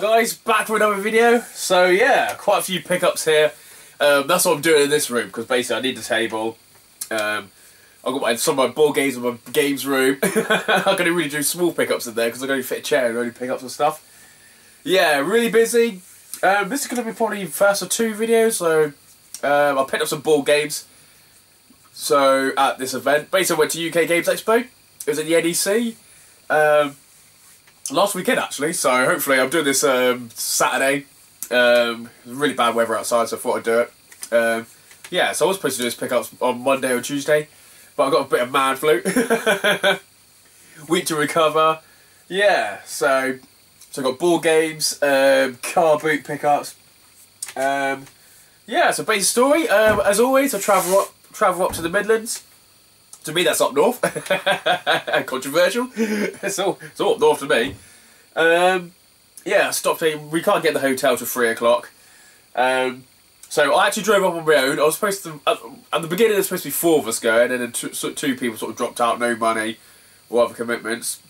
Guys, back for another video. So yeah, quite a few pickups here. Um, that's what I'm doing in this room because basically I need the table. Um, I've got my, some of my board games in my games room. I'm going to really do small pickups in there because I'm going to fit a chair and only pick up some stuff. Yeah, really busy. Um, this is going to be probably first or two videos. So um, I picked up some board games. So at this event, basically I went to UK Games Expo. It was at the NEC. Last weekend actually, so hopefully I'm doing this um, Saturday. Um, really bad weather outside, so I thought I'd do it. Um, yeah, so I was supposed to do this pickups on Monday or Tuesday, but I got a bit of man flu. Week to recover. Yeah, so so I got ball games, um, car boot pickups. Um, yeah, so basic story. Um, as always, I travel up travel up to the Midlands. To me, that's up north. Controversial. it's all it's all up north to me. Um, yeah, I stopped. In, we can't get the hotel till three o'clock. Um, so I actually drove up on my own. I was supposed to at, the beginning. There was supposed to be four of us going, and then two, so two people sort of dropped out, no money or other commitments.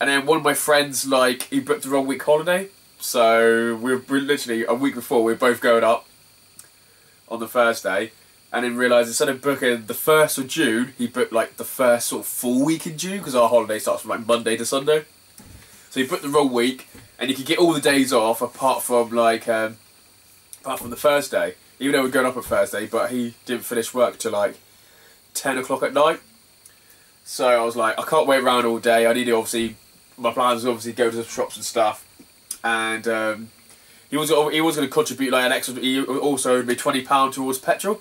And then one of my friends, like, he booked the wrong week holiday. So we were literally a week before. We were both going up on the Thursday and then realised instead of booking the first of June, he booked like the first sort of full week in June because our holiday starts from like Monday to Sunday. So he booked the wrong week, and he could get all the days off apart from like um, apart from the Thursday. Even though we're going up on Thursday, but he didn't finish work till like ten o'clock at night. So I was like, I can't wait around all day. I need to obviously. My plans was obviously go to the shops and stuff, and um, he was he was going to contribute like an extra. He also owed me twenty pound towards petrol.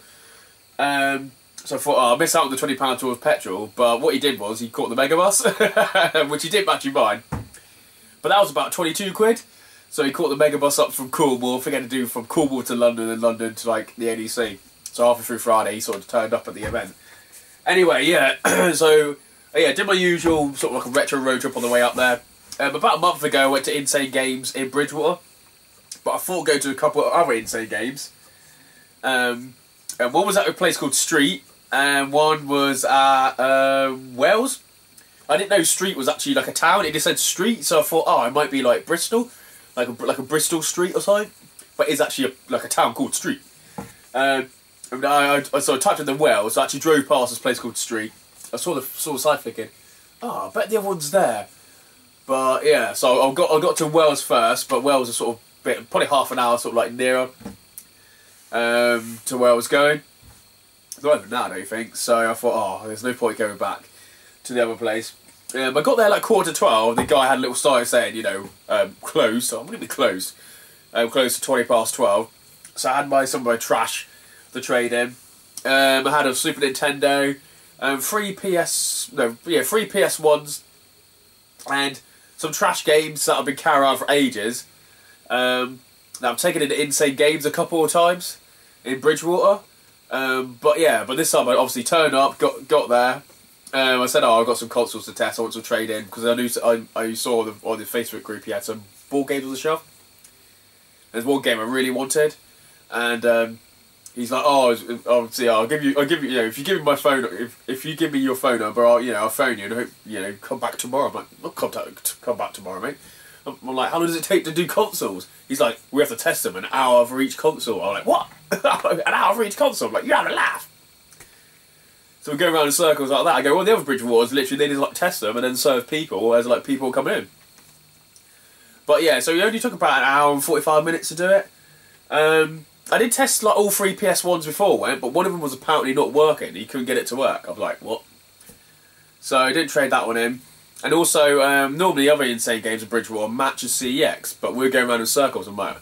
Um, so I thought, oh, I'll miss out on the twenty pound towards petrol. But what he did was he caught the megabus, which he did actually mind. But that was about twenty two quid. So he caught the megabus up from Cornwall, forget to do from Cornwall to London and London to like the NEC. So halfway through Friday, he sort of turned up at the event. Anyway, yeah. so yeah, did my usual sort of like a retro road trip on the way up there. Um, about a month ago, I went to Insane Games in Bridgwater, but I thought I'd go to a couple of other Insane Games. Um, and one was at a place called Street, and one was at uh, Wells. I didn't know Street was actually like a town. It just said Street, so I thought, oh, it might be like Bristol, like a like a Bristol Street or something. But it's actually a, like a town called Street. Um, and I, I, so I typed in the Wells. I actually drove past this place called Street. I saw the saw the side thinking, oh, I bet the other one's there. But yeah, so I got I got to Wells first, but Wells is sort of bit, probably half an hour sort of like nearer um, to where I was going. Not even that, I don't think. So I thought, oh, there's no point going back to the other place. Um, I got there like quarter to twelve. The guy had a little sign saying, you know, um, closed. So I'm going to be closed. Um, closed to twenty past twelve. So I had my some of my trash to trade in. Um, I had a Super Nintendo, um, three PS, no, yeah, three PS ones, and some trash games that I've been carrying around for ages. Um, now I'm taking it Insane Games a couple of times in Bridgwater. Um, but yeah, but this time I obviously turned up, got got there. Um, I said, "Oh, I've got some consoles to test. I want to trade in because I knew I, I saw the, on the Facebook group he had some board games on the shelf. There's one game I really wanted, and um, he's like, "Oh, obviously, I'll give you, I'll give you, you know, if you give me my phone, if, if you give me your phone number, I'll, you know, I'll phone you and hope, you know, come back tomorrow." I'm like, "I'll come back tomorrow, mate." I'm like, "How long does it take to do consoles?" He's like, "We have to test them an hour for each console." I'm like, "What?" an hour for each console. I'm like, you have a laugh. So we go around in circles like that. I go, well, the other Bridgwaters, literally, they just like test them and then serve people as like people coming in. But yeah, so it only took about an hour and 45 minutes to do it. Um, I did test like all three PS1s before went, but one of them was apparently not working. He couldn't get it to work. I was like, what? So I didn't trade that one in. And also, um, normally other insane games of Bridgwater matches CEX, but we're going around in circles. I'm like,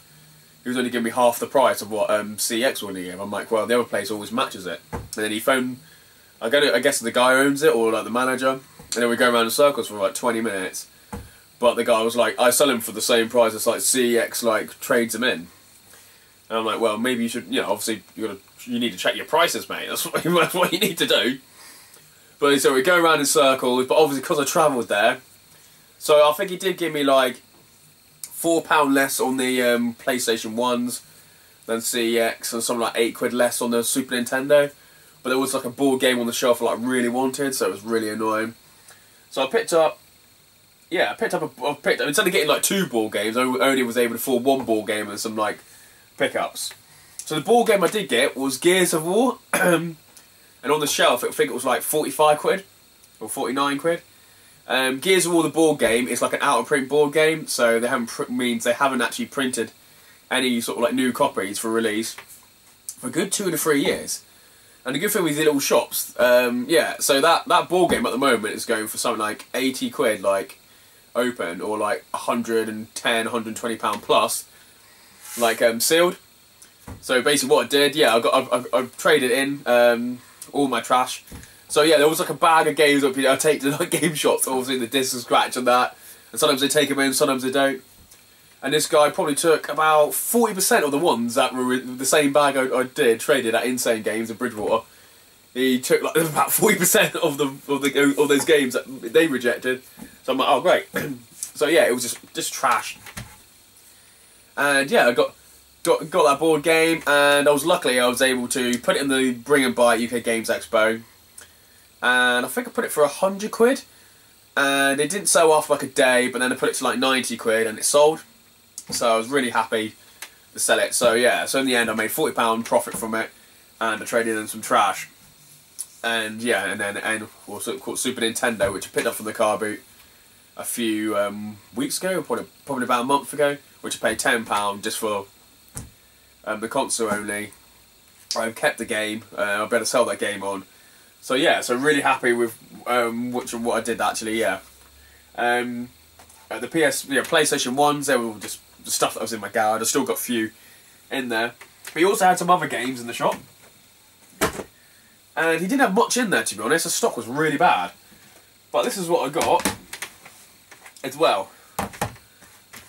he was only giving me half the price of what um, CEX would give. I'm like, well, the other place always matches it. And then he phoned, I, I guess the guy owns it, or like the manager, and then we go around in circles for like 20 minutes. But the guy was like, I sell him for the same price as like CEX like trades him in. And I'm like, well, maybe you should, you know, obviously you got to, you need to check your prices, mate. That's what, that's what you need to do. But so we go around in circles, but obviously because I travelled there, so I think he did give me like four pound less on the um, PlayStation ones than CEX, and something like eight quid less on the Super Nintendo. But there was like a board game on the shelf I like really wanted, so it was really annoying. So I picked up yeah, I picked up a, I picked up, instead of getting like two ball games, I only was able to afford one ball game and some like pickups. So the ball game I did get was Gears of War, and on the shelf I think it was like 45 quid or 49 quid. Um, Gears of War, the board game, is like an out of print board game, so they haven't means they haven't actually printed any sort of like new copies for release for a good two to three years. And the good thing with the little shops, um, yeah, so that, that board game at the moment is going for something like 80 quid, like open, or like 110, 120 pound plus, like um, sealed. So basically, what I did, yeah, I got I, I, I traded in um, all my trash. So yeah, there was like a bag of games that I take to like game shops, obviously the disc and scratch and that. And sometimes they take them in, sometimes they don't. And this guy probably took about 40% of the ones that were the same bag I, I did, traded at Insane Games in Bridgwater. He took like about 40% of the of the of those games that they rejected. So I'm like, oh great. so yeah, it was just just trash. And yeah, I got got got that board game, and I was luckily I was able to put it in the Bring and Buy UK Games Expo, and I think I put it for a hundred quid, and it didn't sell off like a day, but then I put it to like ninety quid, and it sold. So I was really happy to sell it. So yeah, so in the end I made forty pound profit from it, and I traded in some trash. And yeah, and then and also called Super Nintendo, which I picked up from the car boot a few um, weeks ago, probably probably about a month ago, which I paid ten pound just for um, the console only. I've kept the game. Uh, I better sell that game on. So yeah, so really happy with um, which what I did actually. Yeah, um, the PS, yeah, PlayStation ones, they were just the stuff that was in my garage. I still got a few in there. But he also had some other games in the shop. And he didn't have much in there, to be honest. The stock was really bad. But this is what I got as well.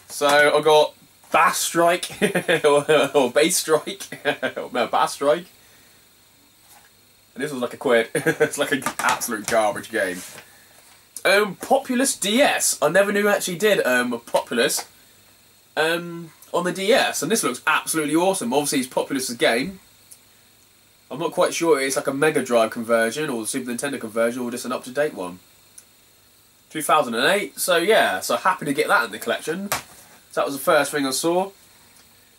So I got Bass Strike, or, Bass Strike, no, Bass Strike. And this was like a quid. it's like an absolute garbage game. Um, Populous DS. I never knew actually did um, Populous um, on the DS, and this looks absolutely awesome. Obviously, it's Populous' game. I'm not quite sure it's like a Mega Drive conversion or the Super Nintendo conversion or just an up-to-date one. 2008, so yeah, so happy to get that in the collection. So that was the first thing I saw.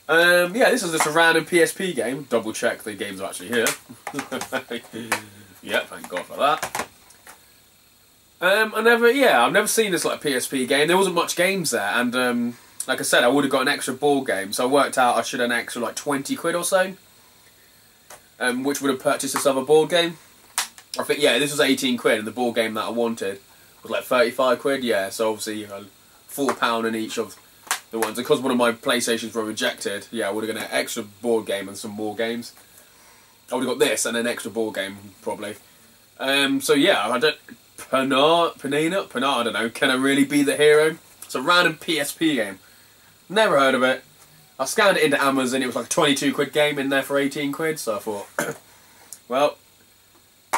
Um, yeah, this is just a random PSP game. Double check the games are actually here. yep, thank God for that. Um, I never, yeah, I've never seen this like PSP game. There wasn't much games there, and um, like I said, I would have got an extra ball game, so I worked out I should have an extra like 20 quid or so, um, which would have purchased this other board game. I think, yeah, this was 18 quid, and the board game that I wanted was like 35 quid, yeah, so obviously, you know, £4 in each of the ones. Because one of my PlayStations were rejected, yeah, I would have got an extra board game and some more games. I would have got this and an extra board game, probably. Um, so yeah, I don't... Panart, Panina, Panart, I don't know. Can I really be the hero? It's a random PSP game. Never heard of it. I scanned it into Amazon. It was like a 22 quid game in there for 18 quid. So I thought, well,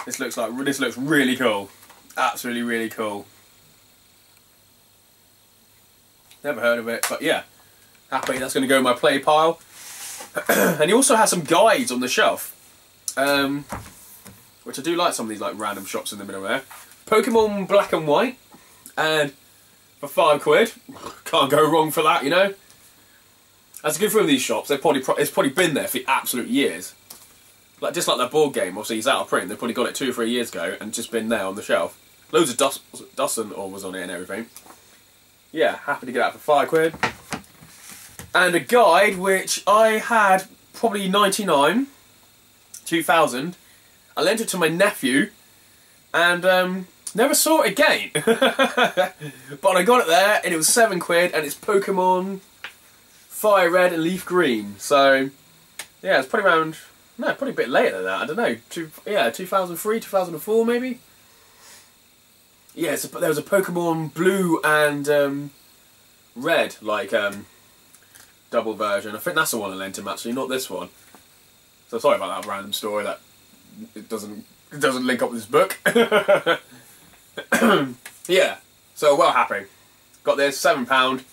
this looks like this looks really cool. Absolutely, really cool. Never heard of it, but yeah, happy that's going to go in my play pile. and he also has some guides on the shelf, um, which I do like. Some of these like random shops in the middle there. Pokemon Black and White, and for five quid, can't go wrong for that, you know. That's a good with these shops. They've probably it's probably been there for absolute years. Like just like that board game, obviously it's out of print. They've probably got it two or three years ago and just been there on the shelf. Loads of dust, dust and all was on it and everything. Yeah, happy to get that for five quid. And a guide which I had probably 99, 2000. I lent it to my nephew and um, never saw it again. but I got it there and it was seven quid and it's Pokemon Fire Red and Leaf Green. So, yeah, it's probably around, no, probably a bit later than that. I don't know. Two, yeah, 2003, 2004 maybe? Yeah, there was a Pokemon Blue and um, Red, like, um, double version. I think that's the one I lent him actually, not this one. So sorry about that random story that it doesn't it doesn't link up with this book. yeah, so well happy. Got this seven pound.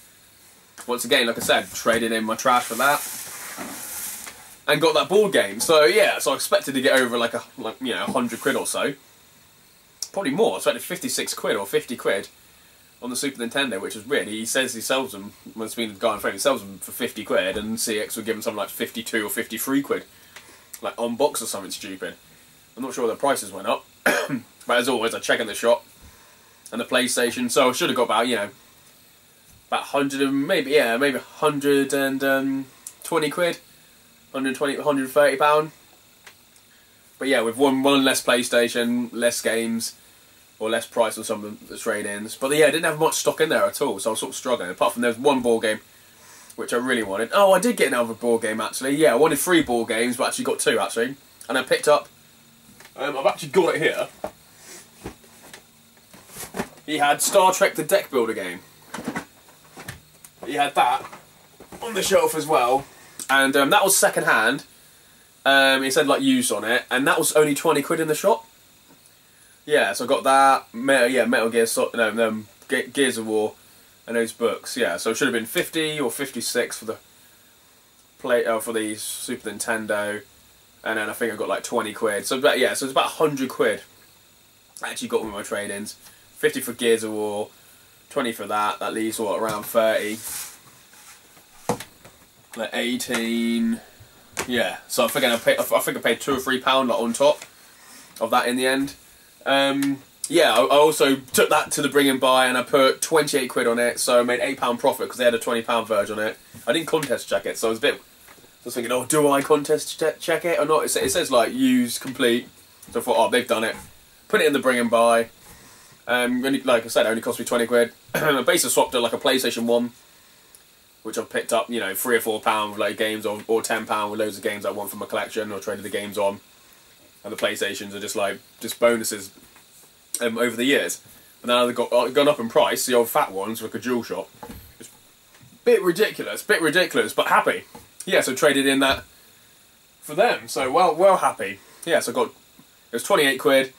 Once again, like I said, traded in my trash for that, and got that board game. So yeah, so I expected to get over like a like you know hundred quid or so probably more. I spent 56 quid or 50 quid on the Super Nintendo, which is weird. He says he sells them. Must been the guy in frame. He sells them for fifty quid, and CEX would give him something like fifty-two or fifty-three quid, like on box or something stupid. I'm not sure the prices went up, but as always, I check in the shop and the PlayStation. So I should have got about you know about hundred and maybe yeah maybe hundred and um, twenty quid, 120, 130 pound. But yeah, with one one less PlayStation, less games, or less price on some of the trade-ins. But yeah, I didn't have much stock in there at all, so I was sort of struggling. Apart from there's one ball game which I really wanted. Oh, I did get another board game actually. Yeah, I wanted three ball games, but actually got two actually, and I picked up. Um, I've actually got it here. He had Star Trek: The Deck Builder game. He had that on the shelf as well, and um, that was second hand. Um, it said like used on it, and that was only twenty quid in the shop. Yeah, so I got that. Metal, yeah, Metal Gear, so, no, um, Ge Gears of War, and those books. Yeah, so it should have been fifty or fifty-six for the play uh, for the Super Nintendo, and then I think I got like twenty quid. So, but yeah, so it's about hundred quid. I actually got with my trade-ins. Fifty for Gears of War, twenty for that. That leaves what around thirty. Like eighteen. Yeah, so I think I paid. I think I paid two or three pound like, on top of that in the end. Um, yeah, I, also took that to the bring and buy, and I put twenty eight quid on it, so I made eight pound profit because they had a twenty pound version on it. I didn't contest check it, so I was a bit. I was thinking, oh, do I contest check it or not? It, sa- it says like use complete, so I thought, oh, they've done it. Put it in the bring and buy. Um, like I said, it only cost me twenty quid. I basically swapped it like a PlayStation One which I've picked up, you know, three or four pound with like games or, or ten pound with loads of games I want from my collection or traded the games on. And the PlayStations are just like just bonuses um, over the years. And now they've got uh, gone up in price. The old fat ones like a jewel shop. It's bit ridiculous, bit ridiculous, but happy. Yeah, so traded in that for them. So well, well happy. Yeah, so got it was twenty eight quid.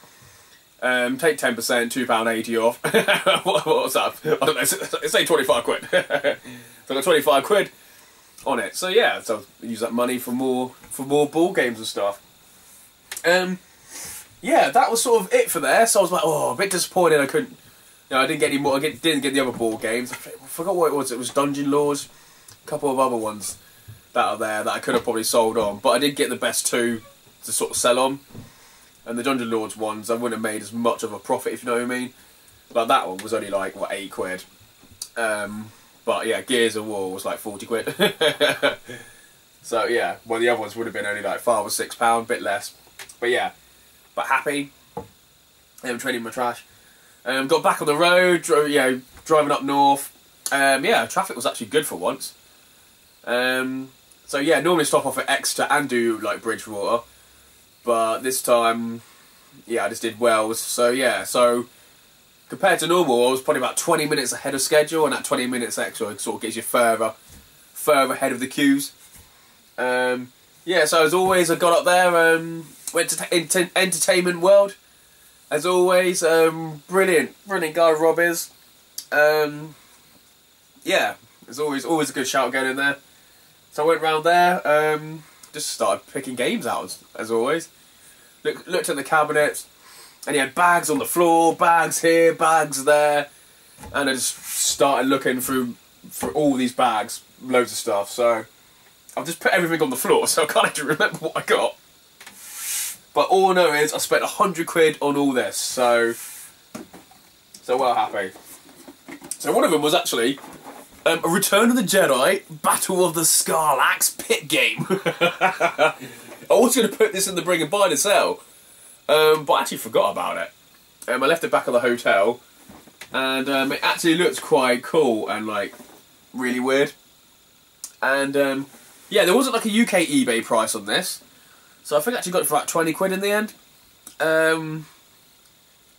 Um, take ten percent, two pound eighty off. what, what's that? I don't know. Say twenty five quid. So I got 25 quid on it. So yeah, so use that money for more for more ball games and stuff. Um, yeah, that was sort of it for there. So I was like, oh, a bit disappointed I couldn't. Know, I didn't get any more. I get, didn't get the other board games. I forgot what it was. It was Dungeon Lords, a couple of other ones that are there that I could have probably sold on, but I did get the best two to sort of sell on. And the Dungeon Lords ones, I wouldn't have made as much of a profit, if you know what I mean. Like that one was only like what eight quid. Um, but yeah, Gears of War was like 40 quid. so yeah, well the other ones would have been only like five or six pound, bit less. But yeah, but happy. I'm trading my trash. Um, got back on the road, you know, driving up north. Um, yeah, traffic was actually good for once. Um, so yeah, normally stop off at Exeter and do like Bridgwater, but this time, yeah, I just did Wells. So yeah, so compared to normal, I was probably about 20 minutes ahead of schedule, and that 20 minutes extra sort of gets you further, further ahead of the queues. Um, yeah, so as always, I got up there, um, went to ent Entertainment World. As always, um, brilliant, brilliant guy Rob is. Um, yeah, it's always always a good shout going in there. So I went round there, um, just started picking games out as, as always. Look, looked at the cabinets, and he had bags on the floor, bags here, bags there, and I just started looking through for all these bags, loads of stuff. So I've just put everything on the floor, so I can't actually remember what I got. But all I know is I spent a hundred quid on all this, so so well happy. So one of them was actually um, a Return of the Jedi Battle of the Sarlacc pit game. I was going to put this in the bring and buy to sell, um, but I actually forgot about it. Um, I left it back at the hotel, and um, it actually looks quite cool and like really weird. And um, yeah, there wasn't like a UK eBay price on this, so I think I actually got it for like twenty quid in the end. Um,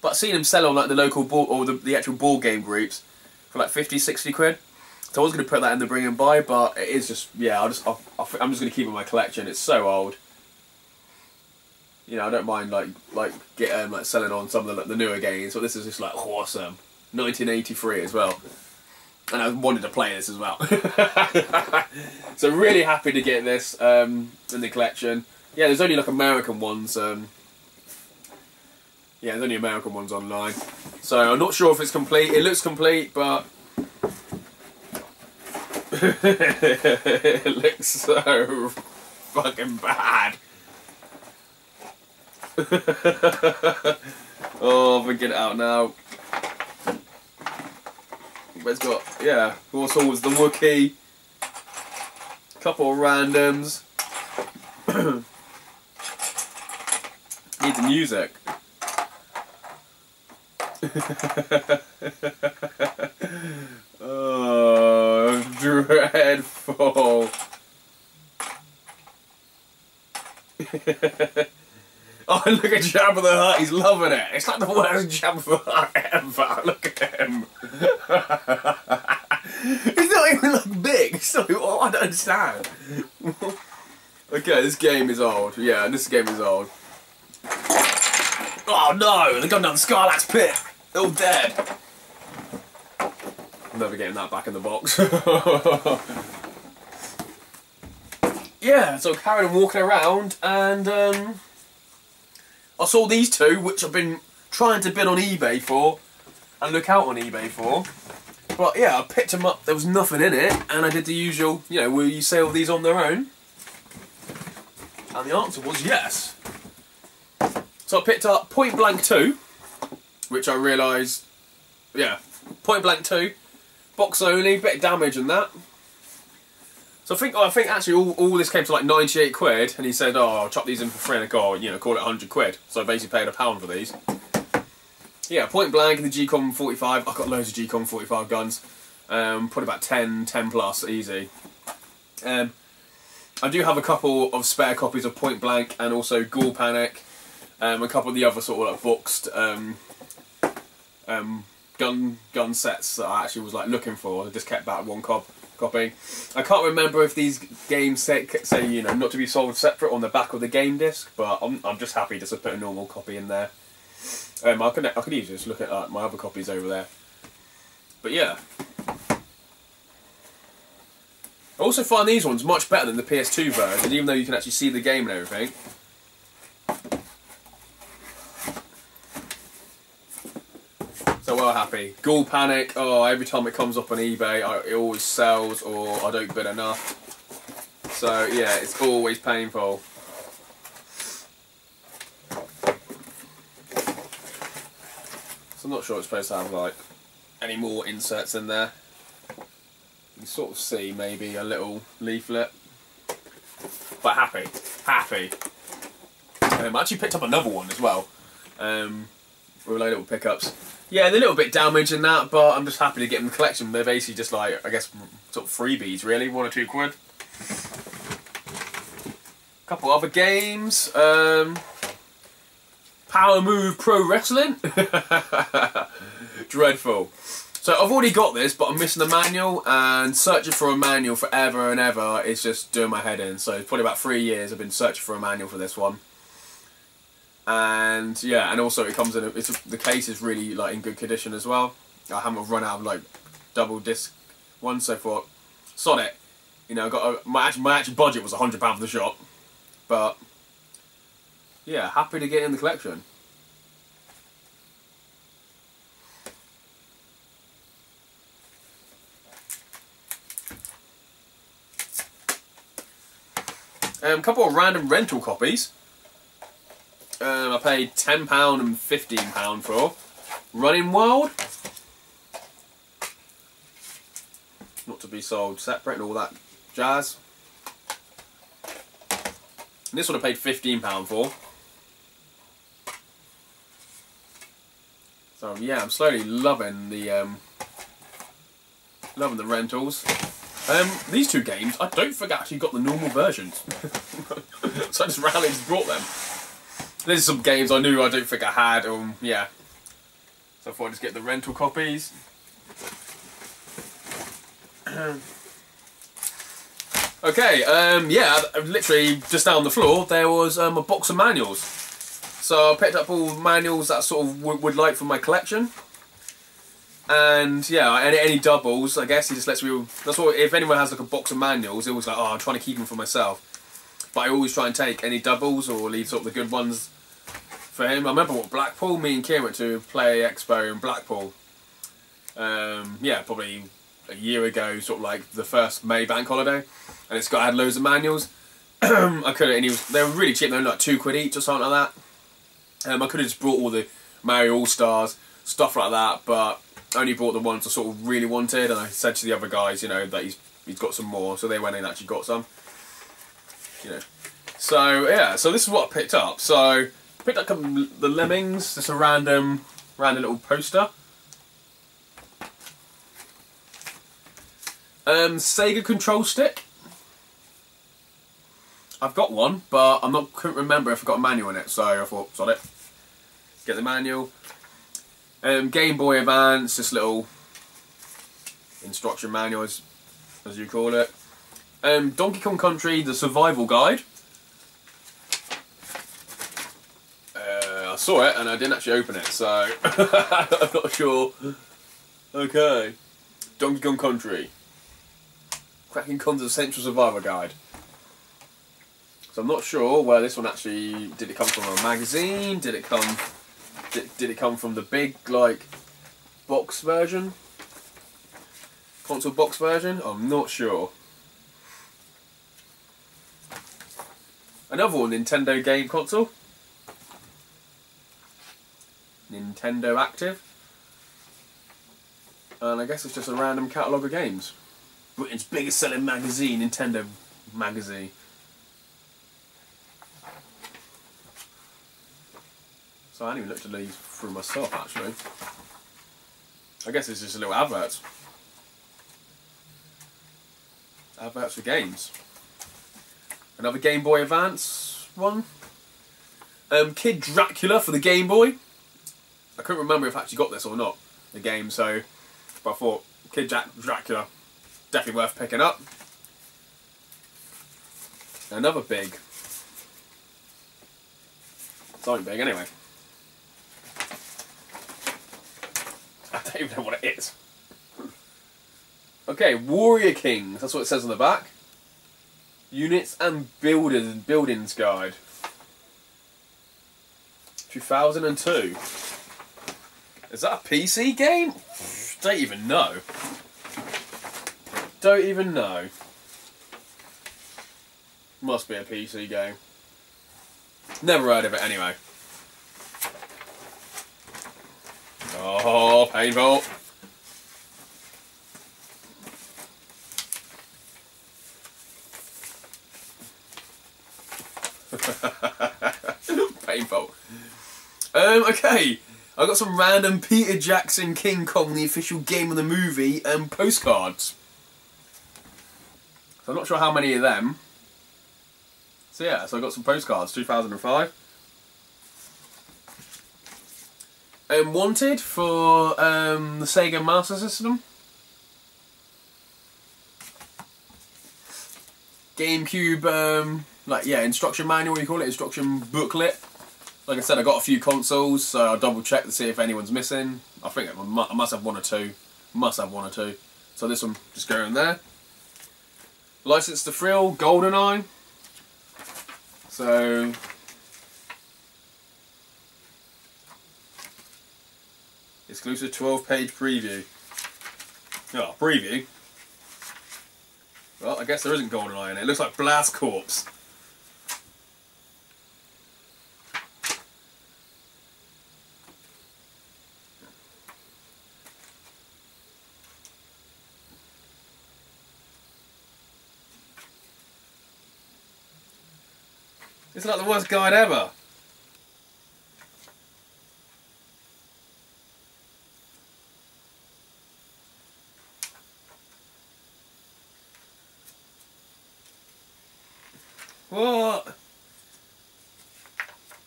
but seen them sell on like the local ball or the, the actual ball game groups for like 50, 60 quid. So I was going to put that in the bring and buy, but it is just yeah. I'll just I'll, I'm just going to keep it in my collection. It's so old you know, I don't mind like like getting um, like selling on some of the, like, the newer games, but this is just like awesome. 1983 as well, and I wanted to play this as well. so really happy to get this um, in the collection. Yeah, there's only like American ones. Um, Yeah, there's only American ones online. So I'm not sure if it's complete. It looks complete, but it looks so fucking bad. oh, we get it out now. But it's got, yeah, also was the Wookiee. Couple of randoms. Music. oh, dreadful. oh, look at Jabba the Hutt. He's loving it. It's like the worst Jabba the Hutt ever. Look at him. He's not even like big. So oh, I don't understand. okay, this game is old. Yeah, this game is old. Oh no! They're gone down the Sarlacc pit. They're all dead. I'm never getting that back in the box. yeah, so carried on walking around and um, I saw these two, which I've been trying to bid on eBay for and look out on eBay for. But yeah, I picked them up, there was nothing in it, and I did the usual, you know, will you sell these on their own? And the answer was yes. So I picked up Point Blank 2, which I realised, yeah, Point Blank 2, box only, bit of damage and that. So I think, oh, I think actually all, all this came to like 98 quid, and he said, oh, I'll chop these in for free, and I go, you know, call it 100 quid. So I basically paid a pound for these. Yeah, Point Blank the G-Con 45, I've got loads of G-Con 45 guns. Um, probably about 10, 10 plus, easy. Um, I do have a couple of spare copies of Point Blank and also Ghoul Panic um, a couple of the other sort of like boxed um, um, gun gun sets that I actually was like looking for. I just kept that one cop copy. I can't remember if these games say, say you know not to be sold separate on the back of the game disc, but I'm I'm just happy just to put a normal copy in there. Um, I could I could easily just look at uh, my other copies over there. But yeah. I also find these ones much better than the PS2 version, even though you can actually see the game and everything. So well happy. Ghoul Panic, oh, every time it comes up on eBay, I, it always sells or I don't bid enough. So yeah, it's always painful. So I'm not sure it's supposed to have like any more inserts in there. You can sort of see maybe a little leaflet. But happy, happy. Um, I actually picked up another one as well. Um, with little pickups. Yeah, they're a little bit damaged in that, but I'm just happy to get them in the collection. They're basically just like, I guess, sort of freebies, really, one or two quid. A couple other games. Um, Power Move Pro Wrestling. Dreadful. So I've already got this, but I'm missing the manual, and searching for a manual forever and ever is just doing my head in. So it's probably about three years I've been searching for a manual for this one and yeah, and also it comes in. A, it's the case is really like in good condition as well. I haven't run out of like double disc ones, so I thought, sod. You know, I got a, my actual, my actual budget was a hundred pound for the shop, but yeah, happy to get in the collection. A um, couple of random rental copies. Um, I paid £10 and £15 for. Running Wild. Not to be sold separate and all that jazz. This one I paid £15 for. So yeah, I'm slowly loving the um, loving the rentals. Um, these two games, I don't think I actually got the normal versions. so I just randomly just brought them. There's some games I knew I don't think I had, um, yeah. So I thought I'd just get the rental copies. okay, um, yeah, literally just down the floor there was um, a box of manuals. So I picked up all manuals that I sort of would like for my collection. And yeah, any, any doubles, I guess he just lets me. That's what if anyone has like a box of manuals, it was like, oh, I'm trying to keep them for myself. But I always try and take any doubles or leave sort of the good ones for him. I remember what Blackpool. Me and Kim went to play expo in Blackpool. Um, yeah, probably a year ago, sort of like the first May bank holiday, and it's got had loads of manuals. I could and was they were really cheap. They were like two quid each or something like that. Um, I could have just brought all the Mario All Stars stuff like that, but only bought the ones I sort of really wanted. And I said to the other guys, you know, that he's he's got some more, so they went and actually got some. You know, so yeah, so this is what I picked up. So picked up the Lemmings, just a random random little poster. Um, Sega control stick. I've got one, but I'm not couldn't remember if I got a manual in it, so I thought, sod it. Get the manual. Um, Game Boy Advance, this little instruction manual, as, as you call it. Um, Donkey Kong Country, the survival guide. Uh, I saw it and I didn't actually open it, so I'm not sure. Okay. Donkey Kong Country. Cranky Kong's Essential Survivor Guide. So I'm not sure where this one actually did it come from a magazine? Did it come did, did it come from the big like box version? Console box version? I'm not sure. Another one, Nintendo game console. Nintendo Active. And I guess it's just a random catalogue of games. Britain's biggest selling magazine, Nintendo magazine. So I hadn't even looked at these through myself actually. I guess it's just a little advert. Adverts for games. Another Game Boy Advance one. Um, Kid Dracula for the Game Boy. I couldn't remember if I actually got this or not, the game, so but I thought Kid Jack Dracula definitely worth picking up. Another big. Something big anyway. I don't even know what it is. Okay, Warrior Kings. That's what it says on the back. Units and builders buildings guide. 2002. Is that a PC game? Don't even know. Don't even know. Must be a PC game. Never heard of it anyway. Oh, painful. painful. Um, okay. I got some random Peter Jackson King Kong, the official game of the movie, and um, postcards. So I'm not sure how many of them. So yeah, so I got some postcards, 2005. um, Wanted for um, the Sega Master System. GameCube, um, like yeah, instruction manual. You call it instruction booklet. Like I said, I got a few consoles, so I double check to see if anyone's missing. I think I must have one or two. Must have one or two. So this one just going there. License to Thrill, GoldenEye. So Exclusive 12 page preview. Oh, preview? Well, I guess there isn't GoldenEye in it. It looks like Blast Corps. Like the worst guide ever. What?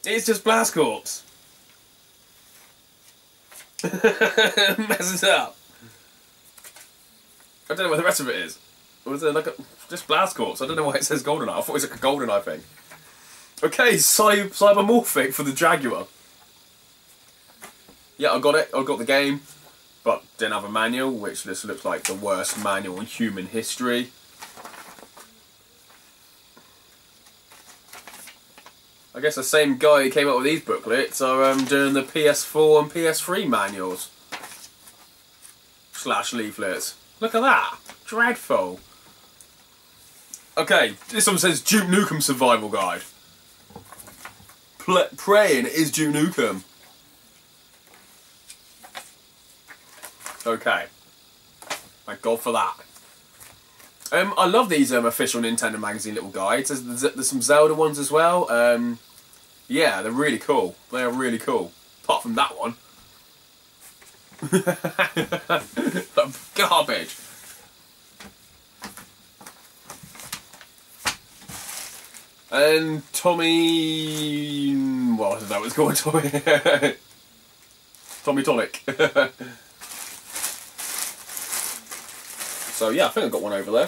It's just Blast Corps. Messes up. I don't know what the rest of it is. Was it like a, just Blast Corps? I don't know why it says golden GoldenEye. I thought it was like a GoldenEye thing. Okay, Cy Cybermorphic for the Jaguar. Yeah, I got it. I got the game, but didn't have a manual, which looks like the worst manual in human history. I guess the same guy who came up with these booklets are um, doing the PS4 and PS3 manuals. Slash leaflets. Look at that. Dreadful. Okay, this one says Duke Nukem Survival Guide. Praying is Duke Nukem. Okay. Thank God for that. Um, I love these um, official Nintendo magazine little guides. There's, there's some Zelda ones as well. Um, yeah, they're really cool. They are really cool. Apart from that one. Garbage. And Tommy... What was that was called? Tommy... Tomytronic. so yeah, I think I've got one over there. I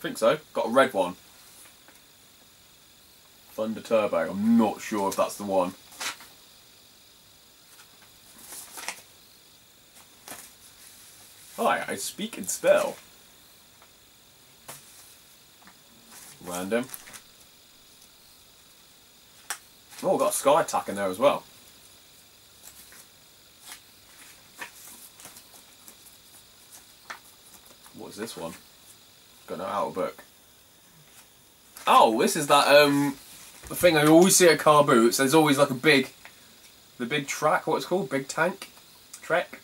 think so. Got a red one. Thunder Turbo. I'm not sure if that's the one. Hi, I speak and spell. Random. Oh, got a Sky Attack in there as well. What's this one? Got no out book. Oh, this is that um the thing I always see at car boots. There's always like a big, the big track. What's called? Big tank, trek.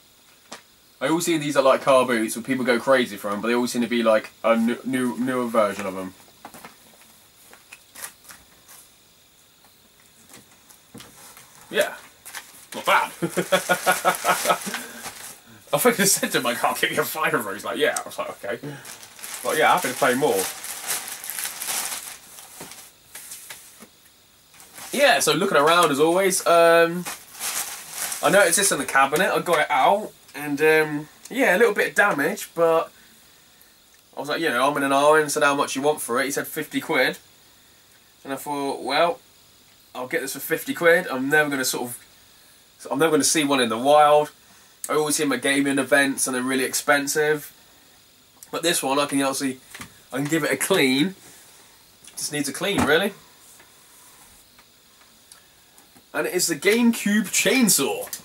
I always see these at like car boots where people go crazy for them, but they always seem to be like a new, new newer version of them. Yeah, not bad. I think I said to him, I can't give you a five of He's like, yeah. I was like, okay. But yeah, happy to play more. Yeah, so looking around as always. Um, I noticed this in the cabinet. I got it out, and um, yeah, a little bit of damage, but I was like, you know, I'm in an iron, said how much you want for it. He said 50 quid. And I thought, well, I'll get this for 50 quid. I'm never going to sort of, I'm never going to see one in the wild. I always see them at gaming events and they're really expensive. But this one, I can actually, I can give it a clean. Just needs a clean, really. And it is the GameCube Chainsaw.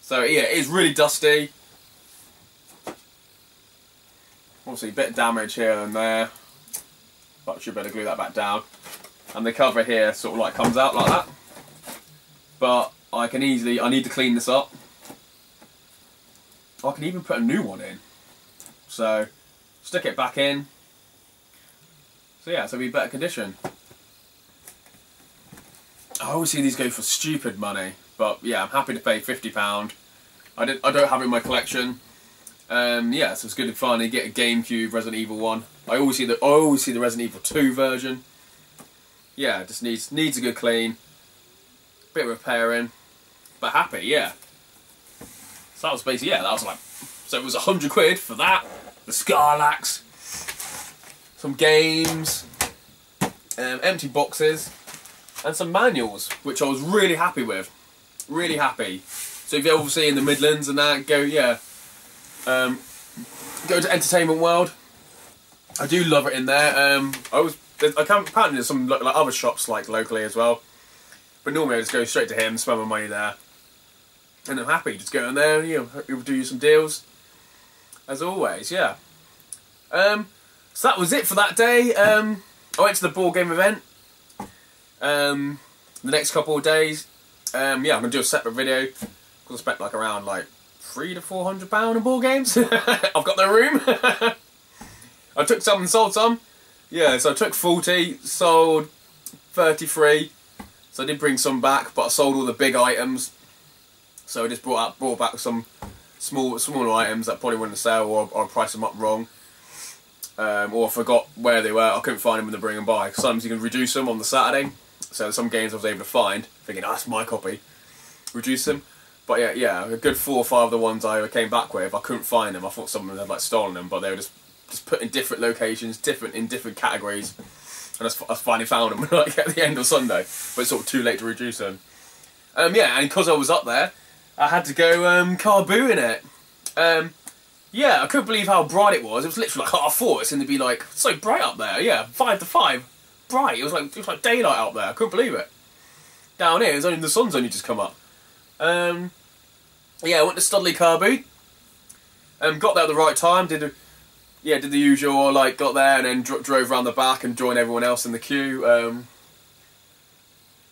So yeah, it is really dusty. Obviously a bit of damage here and there. But I should better glue that back down. And the cover here sort of like comes out like that. But I can easily, I need to clean this up. I can even put a new one in. So, stick it back in. So yeah, so it'll be better condition. I always see these go for stupid money, but yeah, I'm happy to pay £50. I, did, I don't have it in my collection. Um, yeah, so it's good to finally get a GameCube Resident Evil 1. I always see the I always see the Resident Evil 2 version. Yeah, just needs needs a good clean. Bit of repairing. But happy, yeah. So that was basically yeah, that was like so it was a hundred quid for that, the Sarlacc, some games, um, empty boxes, and some manuals, which I was really happy with. Really happy. So if you're obviously in the Midlands and that, go yeah. Um, go to Entertainment World. I do love it in there. Um, I was I can't apparently there's some like, other shops like locally as well. But normally I just go straight to him, spend my money there. And I'm happy, just go in there, you know, he'll do you some deals. As always, yeah. Um, so that was it for that day. Um, I went to the board game event. Um, the next couple of days, um, yeah, I'm gonna do a separate video. I spent like around like three to four hundred pound in board games. I've got the room. I took some and sold some. Yeah, so I took forty, sold thirty-three. So I did bring some back, but I sold all the big items. So I just brought up brought back some small smaller items that probably wouldn't sell or, or price them up wrong. Um, or I forgot where they were. I couldn't find them when they bring them by. Sometimes you can reduce them on the Saturday. So some games I was able to find, thinking oh, that's my copy. Reduce them. But yeah, yeah, a good four or five of the ones I came back with, I couldn't find them. I thought someone had like stolen them, but they were just just put in different locations, different in different categories. And I, finally found them like at the end of Sunday, but it's sort of too late to reduce them. Um, yeah, and because I was up there, I had to go um, car booing it. Um, yeah, I couldn't believe how bright it was. It was literally like half four. It's going to be like so bright up there. Yeah, five to five, bright. It was like it was like daylight out there. I couldn't believe it. Down here, it's only the sun's only just come up. Um, yeah, I went to Studley Car Boot. Um, got there at the right time. Did a, yeah, did the usual. Like got there and then dro- drove around the back and joined everyone else in the queue. Um,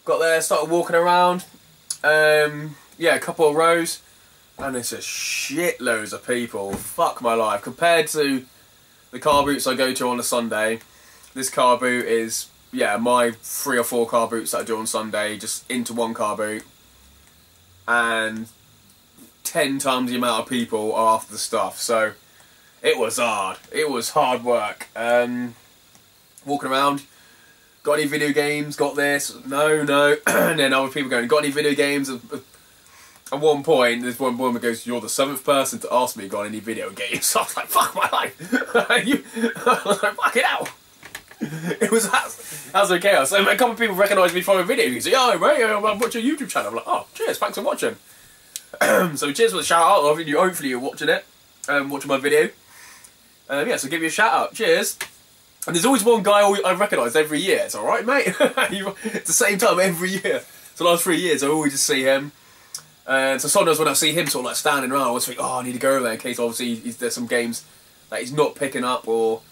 got there, started walking around. Um, yeah, a couple of rows, and it's a shitloads of people. Fuck my life. Compared to the car boots I go to on a Sunday, this car boot is yeah my three or four car boots that I do on Sunday, just into one car boot, and ten times the amount of people are after the stuff. So it was hard. It was hard work. Um, walking around. Got any video games? Got this? No, no. and then other people going, got any video games? At one point, this one woman goes, "You're the seventh person to ask me got any video games." I was like, "Fuck my life!" you, I was like, "Fuck it out." It was that, was okay. So a couple of people recognised me from a video. He said, "Oh, right, I watch your YouTube channel." I'm like, "Oh, cheers, thanks for watching." so cheers for the shout out. Hopefully, you, hopefully you're watching it, um, watching my video. Um, yeah, so give you a shout out. Cheers. And there's always one guy I recognise every year. It's all right, mate. it's the same time every year. So the last three years, I always just see him. And so sometimes when I see him sort of like standing around, I always think, oh, I need to go over there in case obviously he's, there's some games that he's not picking up or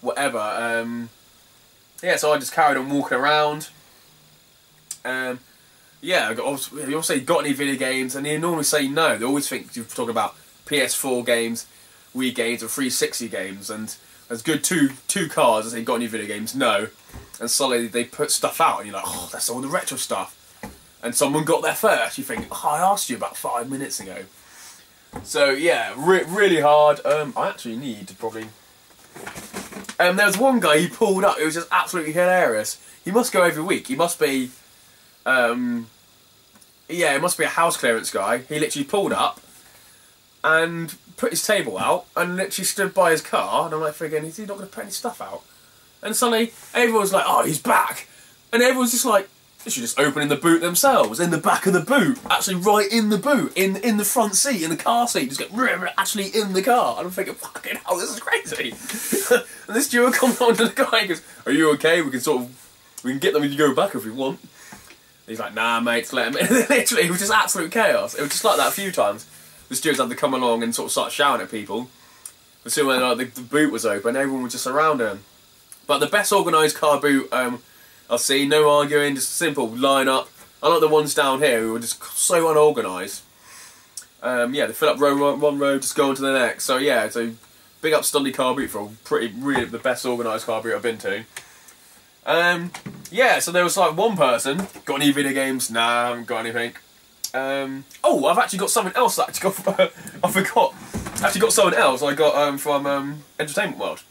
whatever. Um, yeah, so I just carried on walking around. Um, yeah, I got, you also got any video games, and they normally say no. They always think you're talking about PS4 games, Wii games, or 360 games, and as good two two cars. As they got any video games? No. And suddenly they put stuff out, and you're like, oh, that's all the retro stuff. And someone got there first. You think, oh, I asked you about five minutes ago. So yeah, re really hard. Um, I actually need to probably. Um, there was one guy he pulled up. It was just absolutely hilarious. He must go every week. He must be. Um, yeah, it must be a house clearance guy. He literally pulled up and put his table out and literally stood by his car. And I'm like, thinking, is he not going to put any stuff out? And suddenly everyone's like, oh, he's back. And everyone's just like, they should just open in the boot themselves, in the back of the boot, actually right in the boot, in in the front seat, in the car seat, just get actually in the car. And I'm thinking, fucking hell, this is crazy. and this steward comes on to the guy and goes, are you okay? We can sort of, we can get them to go back if we want. He's like, nah, mate, let him in. Literally, it was just absolute chaos. It was just like that a few times. The stewards had to come along and sort of start shouting at people. But soon when like, the, the, boot was open, everyone was just around him. But the best organised car boot um, I've seen, no arguing, just simple line up. Unlike the ones down here who are just so unorganised. Um, yeah, they fill up row one row, just go on to the next. So yeah, so big up Studley Car Boot for pretty really the best organised car boot I've been to. Um, yeah, so there was like one person, got any video games? Nah, I haven't got anything. Um, oh, I've actually got something else that I got. I forgot. I actually got something else I got um, from um, Entertainment World.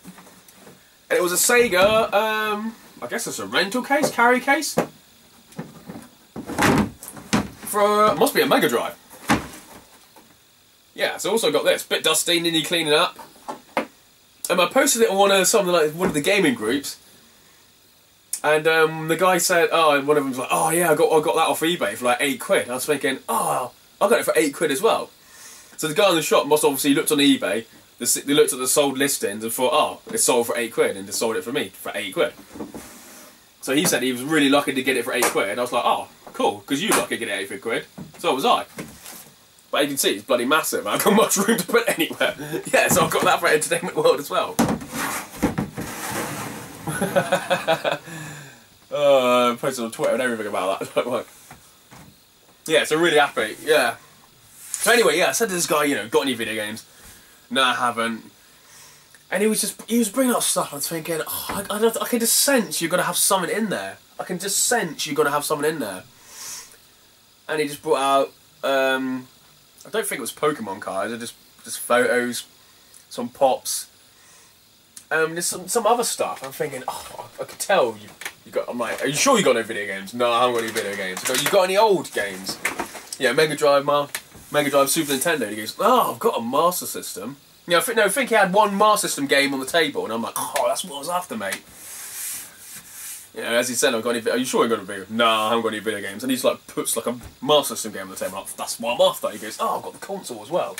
And it was a Sega. Um, I guess it's a rental case, carry case. For must be a Mega Drive. Yeah, so also got this. Bit dusty, needing cleaning up. And I posted it on one of something like one of the gaming groups. And um, the guy said, oh, and one of them was like, oh yeah, I got I got that off eBay for like eight quid. I was thinking, oh, I got it for eight quid as well. So the guy in the shop must obviously looked on eBay. They looked at the sold listings and thought, oh, it's sold for eight quid, and they sold it for me for eight quid. So he said he was really lucky to get it for eight quid. I was like, oh, cool, because you lucky to get it eight quid. So was I. But you can see it's bloody massive. I've got much room to put anywhere. yeah, so I've got that for Entertainment World as well. uh, posted on Twitter and everything about that. yeah, so really happy. Yeah. So anyway, yeah, I said to this guy, you know, got any video games? No, I haven't. And he was just, he was bringing up stuff. I was thinking, oh, I, I, I can just sense you're gonna have something in there. I can just sense you're gonna have something in there. And he just brought out, um, I don't think it was Pokemon cards. They're just just photos, some pops. Um, there's some some other stuff. I'm thinking, oh, I could tell you you got. I'm like, are you sure you got no video games? No, I haven't got any video games. Go, you got any old games? Yeah, Mega Drive, Ma Mega Drive, Super Nintendo. He goes, oh, I've got a Master System. You know, no, I think he had one Master System game on the table, and I'm like, oh, that's what I was after, mate. You know, as he said, I've got any. Are you sure you got a video? No, I haven't got any video games. And he's like puts like a Master System game on the table. Like, that's what I'm after. He goes, oh, I've got the console as well.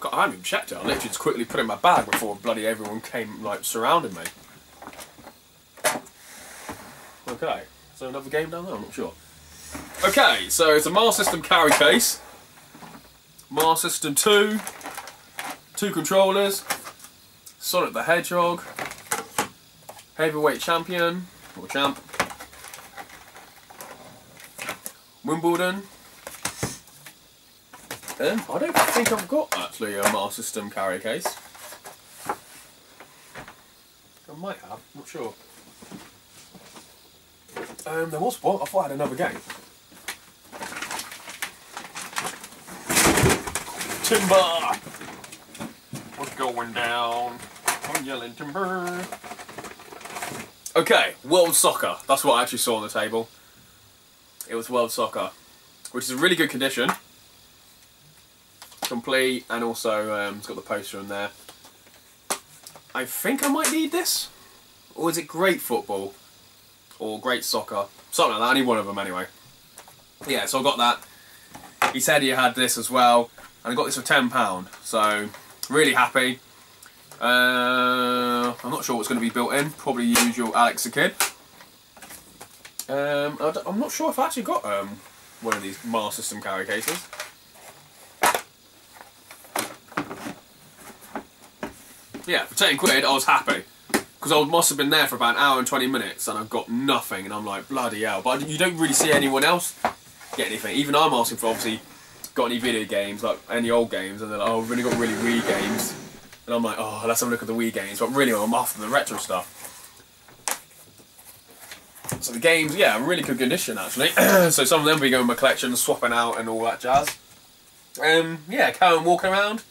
Got, I haven't even checked it. I literally just quickly put it in my bag before bloody everyone came, like, surrounding me. Okay, so another game down there? I'm not sure. Okay, so it's a Master System carry case. Master System 2. Two controllers. Sonic the Hedgehog. Heavyweight champion, or champ. Wimbledon. Um, I don't think I've got actually a Master System carry case. I might have, not sure. Um, there was one, I thought I had another game. Timber! What's going down? I'm yelling timber. Okay, World Soccer. That's what I actually saw on the table. It was World Soccer, which is a really good condition. Complete, and also um, it's got the poster in there. I think I might need this. Or is it Great Football? Or Great Soccer? Something like that, any one of them anyway. Yeah, so I got that. He said he had this as well, and I got this for £10, so really happy. Uh, I'm not sure what's going to be built in. Probably usual Alex the Kid. Um, I am not sure if I actually got um, one of these Master System carry cases. Yeah, for 10 quid, I was happy. Because I must have been there for about an hour and 20 minutes and I've got nothing, and I'm like, bloody hell. But you don't really see anyone else get anything. Even I'm asking for, obviously, got any video games, like any old games, and they're like, oh, we've only got really Wii games. And I'm like, oh, let's have a look at the Wii games. But really, I'm after the retro stuff. So the games, yeah, really good condition actually. so some of them be going in my collection, swapping out and all that jazz. Um, yeah, carrying walking around.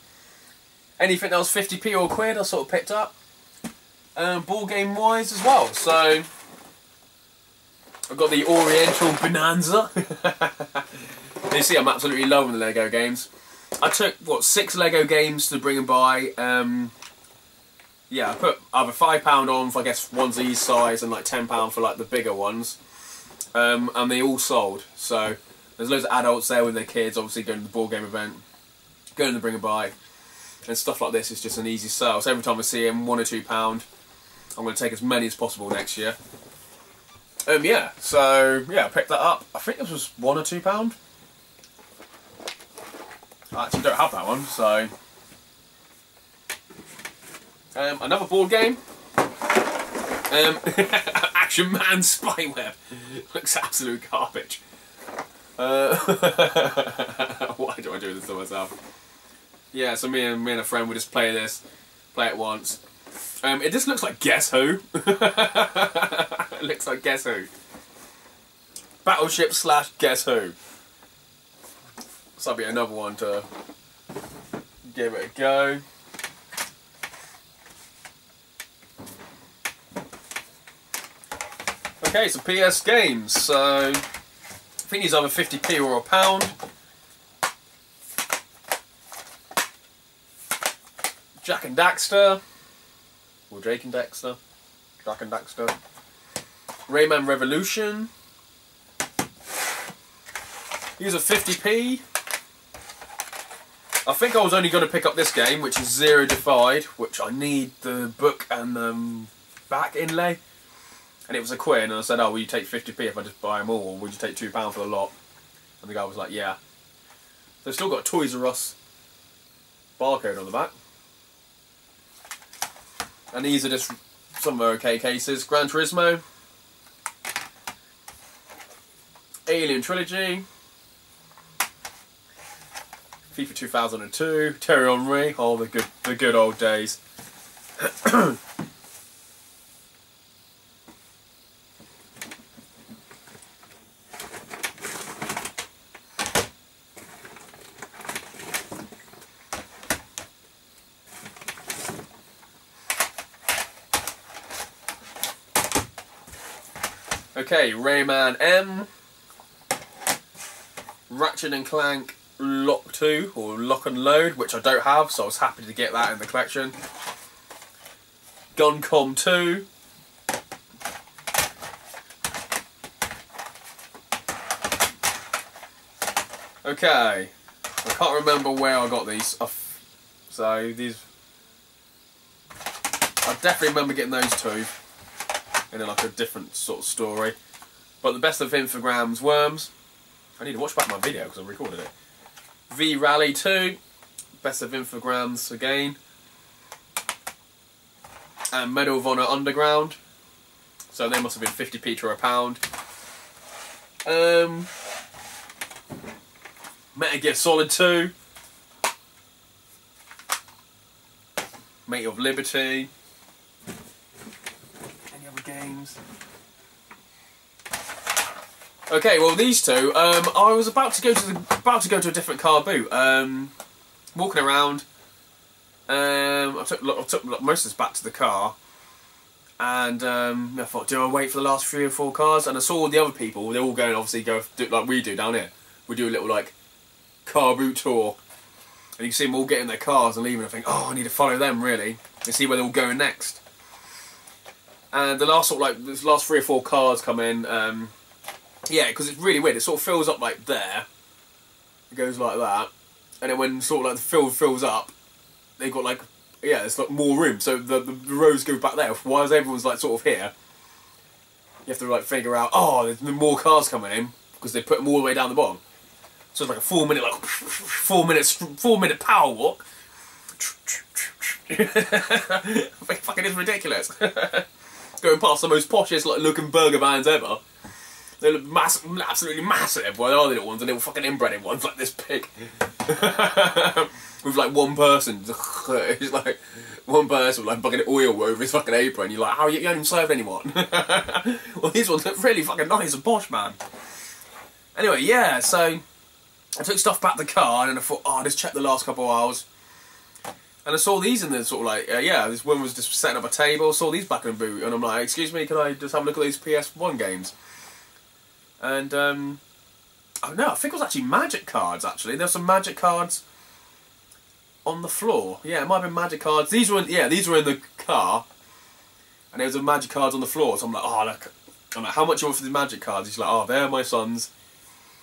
Anything that was 50p or quid, I sort of picked up. Um, ball game wise as well. So I've got the Oriental Bonanza. you see, I'm absolutely loving the Lego games. I took what six Lego games to bring and buy. Um, yeah, I put either five pound on for I guess ones size and like ten pound for like the bigger ones, um, and they all sold. So there's loads of adults there with their kids, obviously going to the board game event, going to bring and buy, and stuff like this is just an easy sale. So every time I see him, one or two pound, I'm going to take as many as possible next year. Um, yeah, so yeah, I picked that up. I think this was one or two pound. I actually don't have that one, so. Um, another board game. Um, Action Man Spyweb. Looks absolute garbage. Uh, why do I do this to myself? Yeah, so me and me and a friend would just play this, play it once. Um, it just looks like Guess Who. it looks like Guess Who. Battleship slash Guess Who. So that'll be another one to give it a go. Okay, so PS games. So I think he's either 50p or a pound. Jak and Daxter. Or Jake and Dexter. Jack and Daxter. Rayman Revolution. He's a 50p. I think I was only going to pick up this game, which is Zero Divide, which I need the book and the um, back inlay. And it was a quid, and I said, oh, will you take 50p if I just buy them all, or would you take £2 for the lot? And the guy was like, yeah. They've still got Toys R Us barcode on the back. And these are just some okay cases. Gran Turismo. Alien Trilogy. FIFA 2002, Thierry Henry, all the good, the good old days. Rayman M, Ratchet and Clank Lock 2 or Lock and Load, which I don't have, so I was happy to get that in the collection. Guncom 2. Okay, I can't remember where I got these. So these, I definitely remember getting those two in like a different sort of story. But the best of Infogrames, worms. I need to watch back my video because I recorded it. V Rally 2, best of Infogrames again. And Medal of Honor Underground. So they must have been 50p to a pound. Um, Metal Gear Solid 2. Mate of Liberty. Any other games? Okay, well these two, um, I was about to go to the, about to go to a different car boot. Um, walking around, um, I took I took most of this back to the car, and um, I thought, do I wait for the last three or four cars? And I saw all the other people. They're all going, obviously, go do, like we do down here. We do a little like car boot tour, and you see them all getting their cars and leaving. I think, oh, I need to follow them really and see where they're all going next. And the last sort of like this last three or four cars come in. Um, yeah, because it's really weird. It sort of fills up like there. It goes like that, and then when sort of like the fill fills up, they've got like yeah, it's like more room. So the, the rows go back there. Why is everyone's like sort of here? You have to like figure out. Oh, there's more cars coming in because they put them all the way down the bottom. So it's like a four minute like four minutes four minute power walk. fucking is ridiculous. Going past the most poshest like looking burger vans ever. They look mass absolutely massive. Well, they are the little ones, and little fucking inbred ones like this pig. with like one person, it's like one person like fucking oil over his fucking apron. You're like, how you, you haven't served anyone? well, these ones look really fucking nice and posh, man. Anyway, yeah. So I took stuff back to the car, and then I thought, oh, I just check the last couple of hours. And I saw these in the sort of like, uh, yeah, this woman was just setting up a table, saw these back in the boot, and I'm like, excuse me, can I just have a look at these PS1 games? And, um, oh no, I think it was actually magic cards, actually. There's some magic cards on the floor. Yeah, it might have been magic cards. These were, in, yeah, these were in the car, and there was a magic cards on the floor, so I'm like, oh, look. I'm like, how much you want for these magic cards? He's like, oh, they're my sons.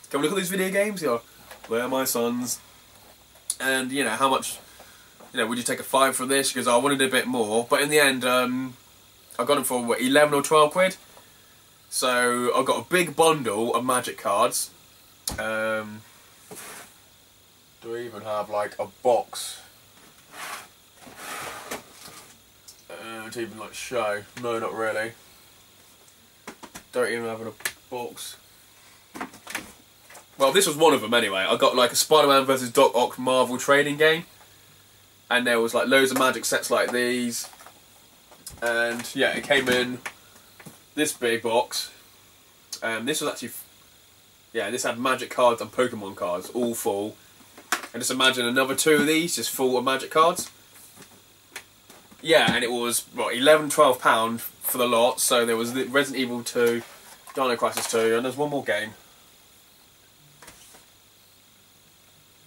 Can we look at these video games? Yeah, they're my sons. And, you know, how much you know, would you take a five from this? Because I wanted a bit more. But in the end, um, I got them for, what, 11 or 12 quid? So I've got a big bundle of magic cards. Um, do I even have, like, a box? Uh, to even, like, show. No, not really. Don't even have a box. Well, this was one of them anyway. I got, like, a Spider-Man vs. Doc Ock Marvel trading game and there was like loads of magic sets like these and yeah it came in this big box um, this was actually yeah this had magic cards and Pokemon cards all full and just imagine another two of these just full of magic cards yeah and it was what 11 12 pound for the lot so there was Resident Evil 2 Dino Crisis 2 and there's one more game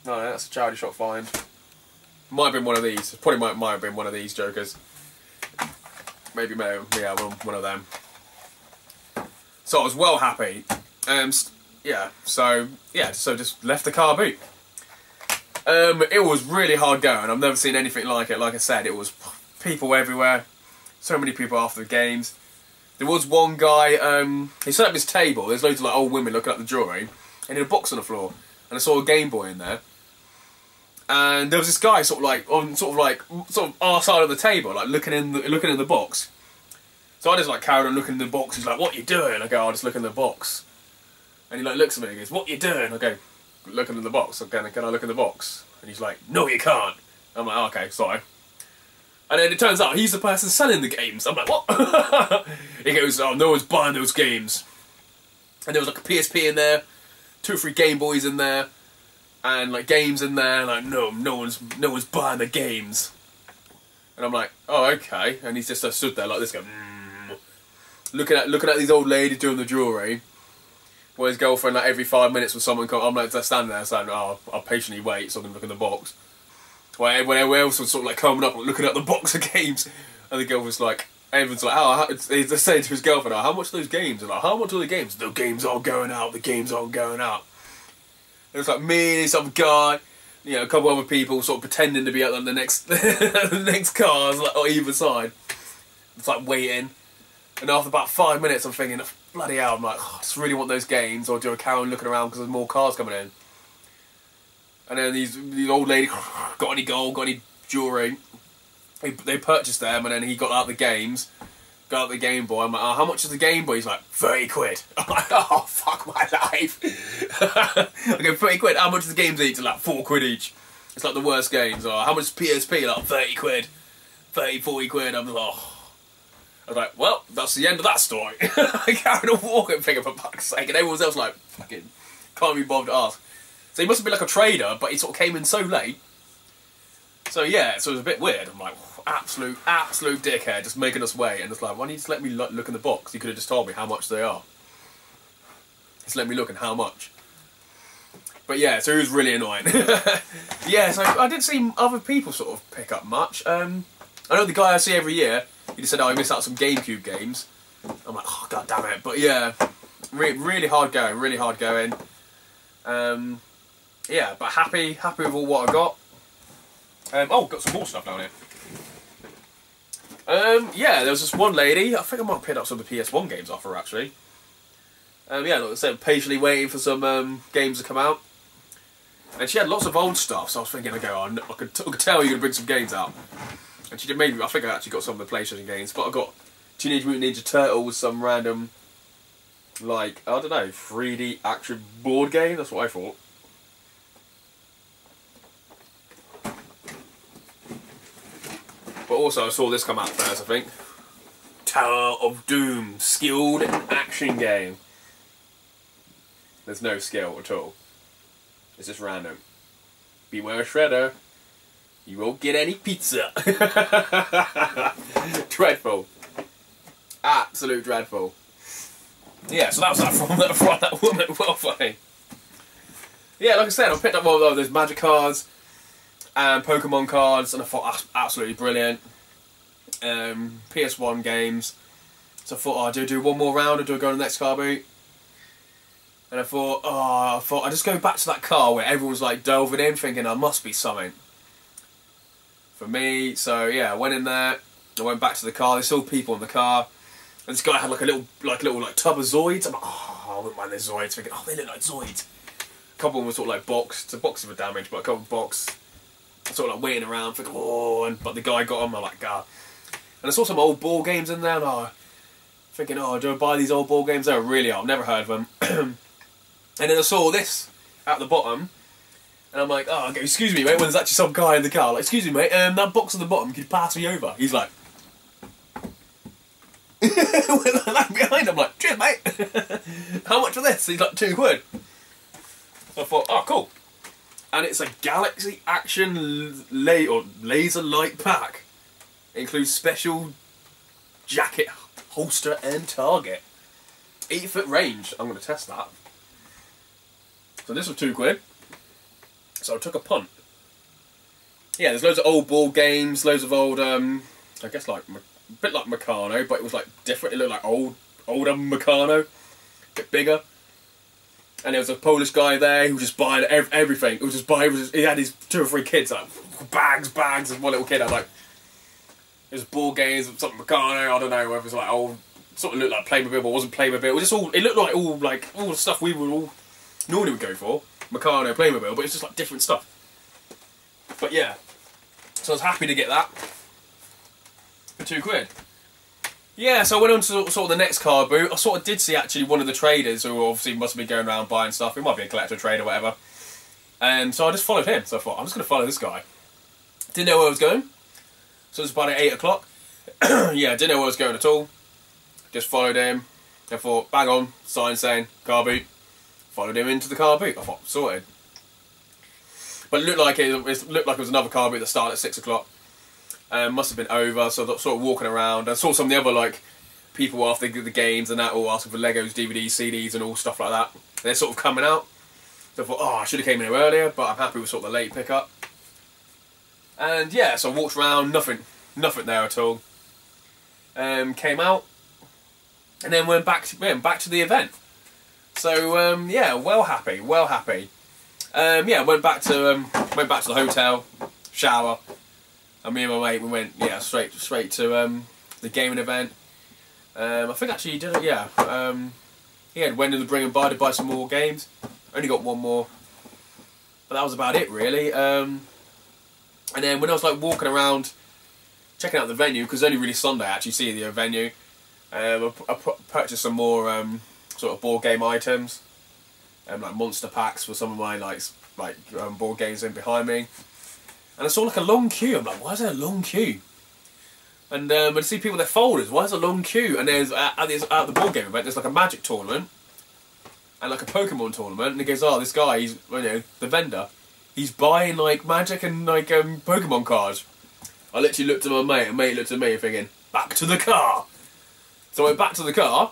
no that's a charity shop find might have been one of these. Probably might, might have been one of these jokers. Maybe, maybe yeah, one, one of them. So I was well happy. Um, yeah, so, yeah, so just left the car boot. Um, it was really hard going. I've never seen anything like it. Like I said, it was people everywhere. So many people after the games. There was one guy, um, he set up his table. There's loads of like old women looking at the drawing. And he had a box on the floor. And I saw a Game Boy in there and there was this guy sort of like on sort of like sort of our side of the table, like looking in the, looking in the box. So I just like carried on looking in the box. He's like, "What you doing?" I go, "I just look in the box." And he like looks at me and goes, "What you doing?" I go, "Looking in the box." Again, can I look in the box? And he's like, "No, you can't." I'm like, oh, "Okay, sorry." And then it turns out he's the person selling the games. I'm like, "What?" he goes, "Oh, no one's buying those games." And there was like a PSP in there, two or three Game Boys in there and like games in there. Like no, no one's no one's buying the games. And I'm like, oh okay. And he's just uh, stood there like this, going, mm. Looking at looking at these old ladies doing the jewelry. While his girlfriend, like every five minutes, when someone come, I'm like standing there saying, "Oh, I'll patiently wait, so I can look in the box." While everyone else was sort of like coming up, and looking at the box of games, and the girl was like, everyone's like, "Oh," he's saying to his girlfriend, oh, "How much are those games?" And like, "How much are the games?" The games aren't going out. The games aren't going out. It was like me and some guy, you know, a couple other people sort of pretending to be out on the next the next cars like on either side. It's like waiting, and after about five minutes, I'm thinking, bloody hell! I'm like, oh, I just really want those games, or do I carry on looking around because there's more cars coming in? And then these these old lady got any gold, got any jewelry? They, they purchased them, and then he got out the games, got out the Game Boy. I'm like, oh, how much is the Game Boy? He's like, thirty quid. I'm like, oh fuck my life. I go, thirty quid. How much is the games each? Like four quid each. It's like the worst games. Or how much PSP? Like thirty quid, 30, 40 quid. I'm like, oh. I was like, well, that's the end of that story. I carried a walking, figure for fuck's sake, and everyone else was like, fucking, can't be bothered to ask. So he must have been like a trader, but he sort of came in so late. So yeah, so it was a bit weird. I'm like, absolute, absolute dickhead, just making us wait, and it's like, why don't you just let me look, in the box? He could have just told me how much they are. Just let me look and how much. But yeah, so it was really annoying. yeah, so I didn't see other people sort of pick up much. Um, I know the guy I see every year, he just said, oh, I missed out some GameCube games. I'm like, oh, god damn it. But yeah, re really hard going, really hard going. Um, yeah, but happy, happy with all what I got. Um, oh, got some more stuff down here. Um, yeah, there was this one lady, I think I might have picked up some of the PS1 games off her actually. Um, yeah, like I said, patiently waiting for some um, games to come out. And she had lots of old stuff, so I was thinking, okay, oh, I could, I could tell you're going to bring some games out. And she did maybe, I think I actually got some of the PlayStation games, but I got Teenage Mutant Ninja Turtles, some random, like, I don't know, 3D action board game, that's what I thought. But also I saw this come out first, I think. Tower of Doom, skilled action game. There's no skill at all. It's just random. Beware Shredder. You won't get any pizza. dreadful. Absolute dreadful. Yeah, so that was that from that, from that woman. Well funny. Yeah, like I said, I picked up all of those magic cards and Pokemon cards, and I thought that's absolutely brilliant. Um, PS1 games. So I thought, oh, do I do one more round or do I go to the next car boot? And I thought, oh, I thought I just go back to that car where everyone's like delving in, thinking I must be something for me. So yeah, I went in there. I went back to the car. There's still people in the car. And this guy had like a little, like little like tub of Zoids. I'm like, oh, I wouldn't mind the Zoids. Thinking, oh, they look like Zoids. A couple of them were sort of like boxed. The boxes were damaged, but a couple of boxed sort of like waiting around, thinking, oh, and, but the guy got them, I'm like, God. And I saw some old ball games in there, and oh, thinking, oh, do I buy these old ball games? They're really old, I've never heard of them. and then I saw this at the bottom, and I'm like, oh, okay, excuse me, mate, when there's actually some guy in the car, like, excuse me, mate, um, that box at the bottom, could you pass me over? He's like, behind, I'm like, cheers, mate. How much for this? He's like, two quid. I thought, oh, cool and it's a Galaxy Action lay or laser light pack. It includes special jacket, holster, and target. Eight foot range. I'm going to test that. So this was two quid. So I took a punt. Yeah, there's loads of old board games, loads of old, um, I guess like a bit like Meccano, but it was like different. It looked like old, older Meccano, a bit bigger and there was a Polish guy there who was just buying ev everything. It was just buying. Was just, he had his two or three kids like bags, bags, and one little kid had like it was ball games, something Meccano. I don't know whether it was like old, sort of looked like Playmobil, but wasn't Playmobil. It was just all. It looked like all like all the stuff we would all normally would go for Meccano, Playmobil, but it's just like different stuff. But yeah, so I was happy to get that for two quid. Yeah, so I went on to sort of the next car boot. I sort of did see actually one of the traders who obviously must be going around buying stuff. He might be a collector trader or whatever. And so I just followed him. So I thought, I'm just going to follow this guy. Didn't know where I was going. So it was about 8 o'clock. yeah, didn't know where I was going at all. Just followed him. I thought, bang on, sign saying car boot. Followed him into the car boot. I thought, sorted. But it looked like it, it looked like it was another car boot that started at 6 o'clock. Um, must have been over, so I sort of walking around. I saw some of the other like people after the games and that all asking for Legos, DVDs, CDs, and all stuff like that. They're sort of coming out. So I thought, oh, I should have came in here earlier, but I'm happy with sort of the late pickup. And yeah, so I walked around, nothing, nothing there at all. Um, came out, and then went back to went back to the event. So um, yeah, well happy, well happy. Um, yeah, went back to um, went back to the hotel, shower, and me and my mate we went yeah straight straight to um, the gaming event. Um, I think actually he did it. Yeah, um, yeah. Went in the bring and buy to buy some more games. Only got one more, but that was about it really. And then when I was like walking around, checking out the venue because only really Sunday I actually see the venue. I, I purchased some more sort of board game items, um, like monster packs for some of my like like um, board games in behind me. And I saw like a long queue. I'm like, why is there a long queue? And um, I see people their folders. Why is there a long queue? And there's at, at, this, at the board game event, there's like a Magic tournament and like a Pokemon tournament. And he goes, oh, this guy, he's you know the vendor, he's buying like Magic and like um, Pokemon cards. I literally looked at my mate, and mate looked at me, thinking, back to the car. So I went back to the car,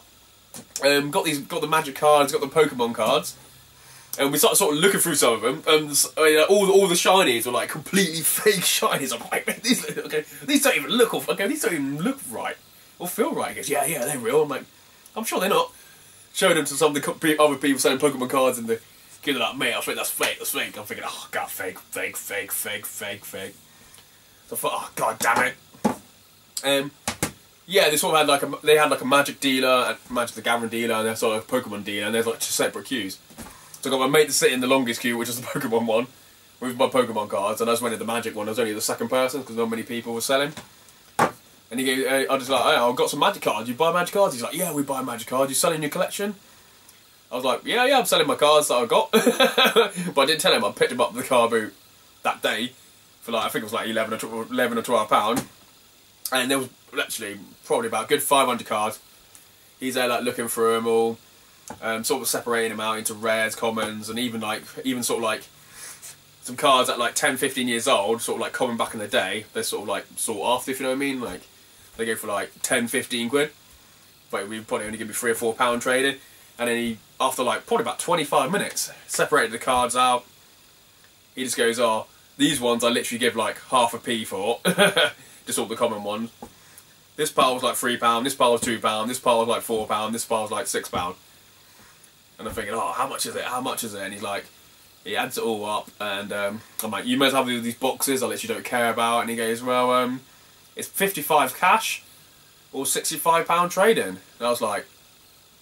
um, got these, got the Magic cards, got the Pokemon cards and we started sort of looking through some of them, and uh, all all the shinies were like completely fake shinies. I'm like, these okay, these don't even look okay, these don't even look right or feel right. He goes, yeah, yeah, they're real. I'm like, I'm sure they're not. Showing them to some of the other people selling Pokemon cards, and the kids like, mate, I think that's fake, that's fake. I'm thinking, oh god, fake, fake, fake, fake, fake, fake. So I thought, oh god damn it. Um, yeah, they of had like a they had like a Magic dealer, a Magic the Gathering dealer, and there's sort of Pokemon dealer, and there's like two separate queues. So I got my mate to sit in the longest queue, which is the Pokemon one, with my Pokemon cards, and I just went in the Magic one. I was only the second person because not many people were selling. And he gave, uh, I was like, oh, I've got some Magic cards. You buy Magic cards? He's like, yeah, we buy Magic cards. You selling your collection? I was like, yeah, yeah, I'm selling my cards that I got. but I didn't tell him I picked him up the car boot that day for like, I think it was like 11 or, 11 or 12 pound. And there was actually probably about good 500 cards. He's there like looking through them all um, sort of separating them out into rares, commons, and even like even sort of like some cards at like 10, 15 years old, sort of like common back in the day. They're sort of like sought after, if you know what I mean. Like they go for like 10, 15 quid, but we probably only give me three or four pound trading. And then he, after like probably about 25 minutes, separated the cards out. He just goes, "Oh, these ones I literally give like half a p for, just all the common ones." This pile was like three pound. This pile was two pound. This pile was like four pound. This pile was like six pound. And I'm thinking, oh, how much is it? How much is it? And he's like, he adds it all up, and um, I'm like, you must have these boxes I literally don't care about. And he goes, well, um, it's 55 cash or 65 pound trading. And I was like,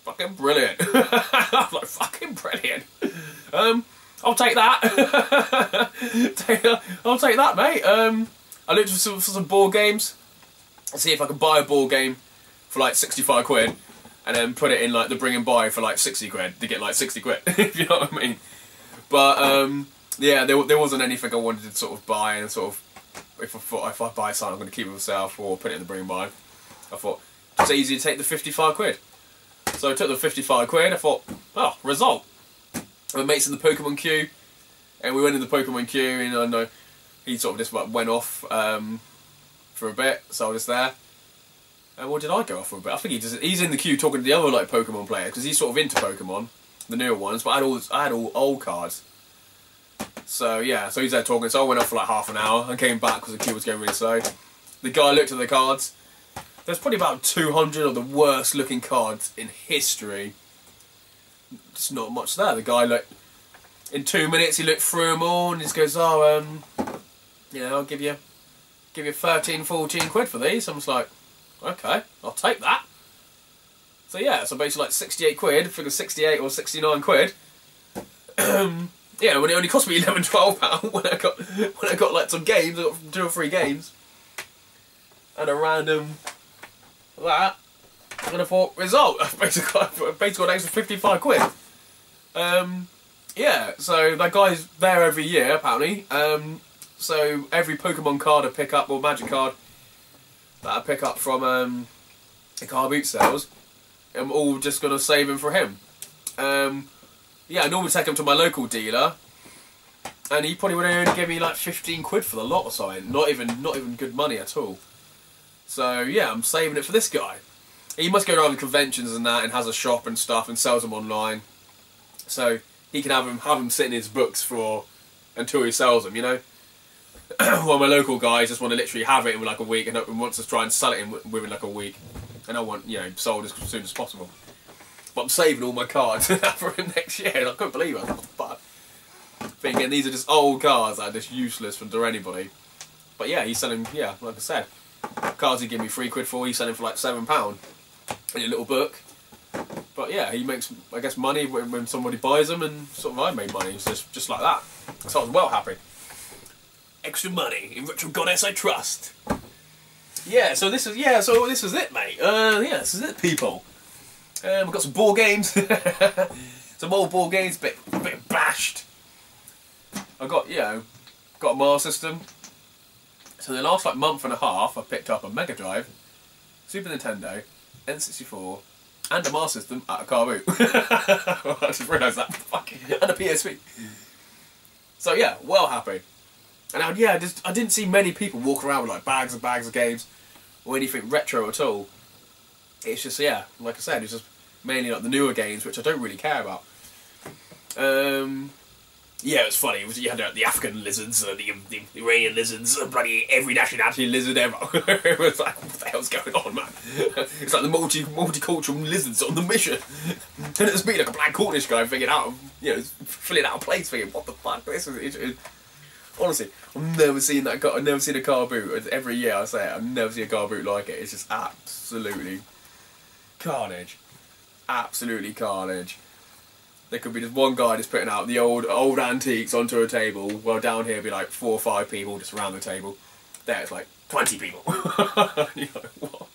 fucking brilliant. I was like, fucking brilliant. Um, I'll take that. I'll take that, mate. Um, I looked for some, for some board games. See if I can buy a board game for like 65 quid and then put it in like the bring and buy for like 60 quid to get like 60 quid, if you know what I mean. But um, yeah, there, there wasn't anything I wanted to sort of buy and sort of, if I thought if I buy something I'm going to keep it myself or put it in the bring and buy, I thought it's easy to take the 55 quid. So I took the 55 quid, I thought, oh, result. My mate's in the Pokemon queue, and we went in the Pokemon queue, and I know he sort of just went off um, for a bit, so I was there. Uh, what did I go off for a bit? I think he he's in the queue talking to the other like Pokemon player because he's sort of into Pokemon, the newer ones. But I had all I had all old cards. So yeah, so he's there talking. So I went off for like half an hour and came back because the queue was going really slow. The guy looked at the cards. There's probably about 200 of the worst looking cards in history. Just not much there. The guy looked in two minutes. He looked through them all and he just goes, "Oh, um, know, I'll give you, give you 13, 14 quid for these." I'm just like, Okay, I'll take that. So yeah, so basically like 68 quid, figure 68 or 69 quid. yeah, when it only cost me 11, 12 pound when I got when I got like some games, I got two or three games, and a random that. And I thought, result, basically, basically got an extra 55 quid. Um, yeah, so that guy's there every year apparently. Um, so every Pokemon card I pick up or Magic card that I pick up from um, the car boot sales, I'm all just going to save them for him. Um, yeah, I normally take them to my local dealer, and he probably would only give me like 15 quid for the lot or something. Not even, not even good money at all. So yeah, I'm saving it for this guy. He must go around the conventions and that, and has a shop and stuff, and sells them online. So he can have them, have them sitting in his books for until he sells them, you know. well, my local guys just want to literally have it in like a week and, and wants to try and sell it in within like a week. And I want, you know, sold as soon as possible. But I'm saving all my cards for next year. I couldn't believe it. But thinking these are just old cards that are just useless for to anybody. But yeah, he's selling. Yeah, like I said, cards he give me three quid for, he's selling for like seven pound in a little book. But yeah, he makes I guess money when, when somebody buys them, and sort of I made money. It's just just like that. So I was well happy. Extra money in Retro Goddess I trust. Yeah, so this is yeah, so this is it, mate. Uh, yeah, this is it, people. Um, we've got some ball games, some old ball games, bit bit bashed. I got you know, got a Master System. So the last like month and a half, I picked up a Mega Drive, Super Nintendo, N64, and a Master System at a car boot. I just realised that. Fucking and a PSP. So yeah, well happy. And I, yeah, I just I didn't see many people walk around with like bags and bags of games or anything retro at all. It's just yeah, like I said, it's just mainly like the newer games which I don't really care about. Um, yeah, it was funny. It was, you had uh, the African lizards, uh, the, the Iranian lizards, uh, bloody every nationality lizard ever. it was like, what the hell's going on, man? it's like the multi multicultural lizards on the mission. and it's me, like a black Cornish guy, figuring out, you know, filling out a place, thinking, what the fuck? This is. It, it, honestly, I've never seen that. Car, I've never seen a car boot. Every year I say it, I've never seen a car boot like it. It's just absolutely carnage. Absolutely carnage. There could be just one guy just putting out the old old antiques onto a table, while down here be like four or five people just around the table. There it's like twenty people.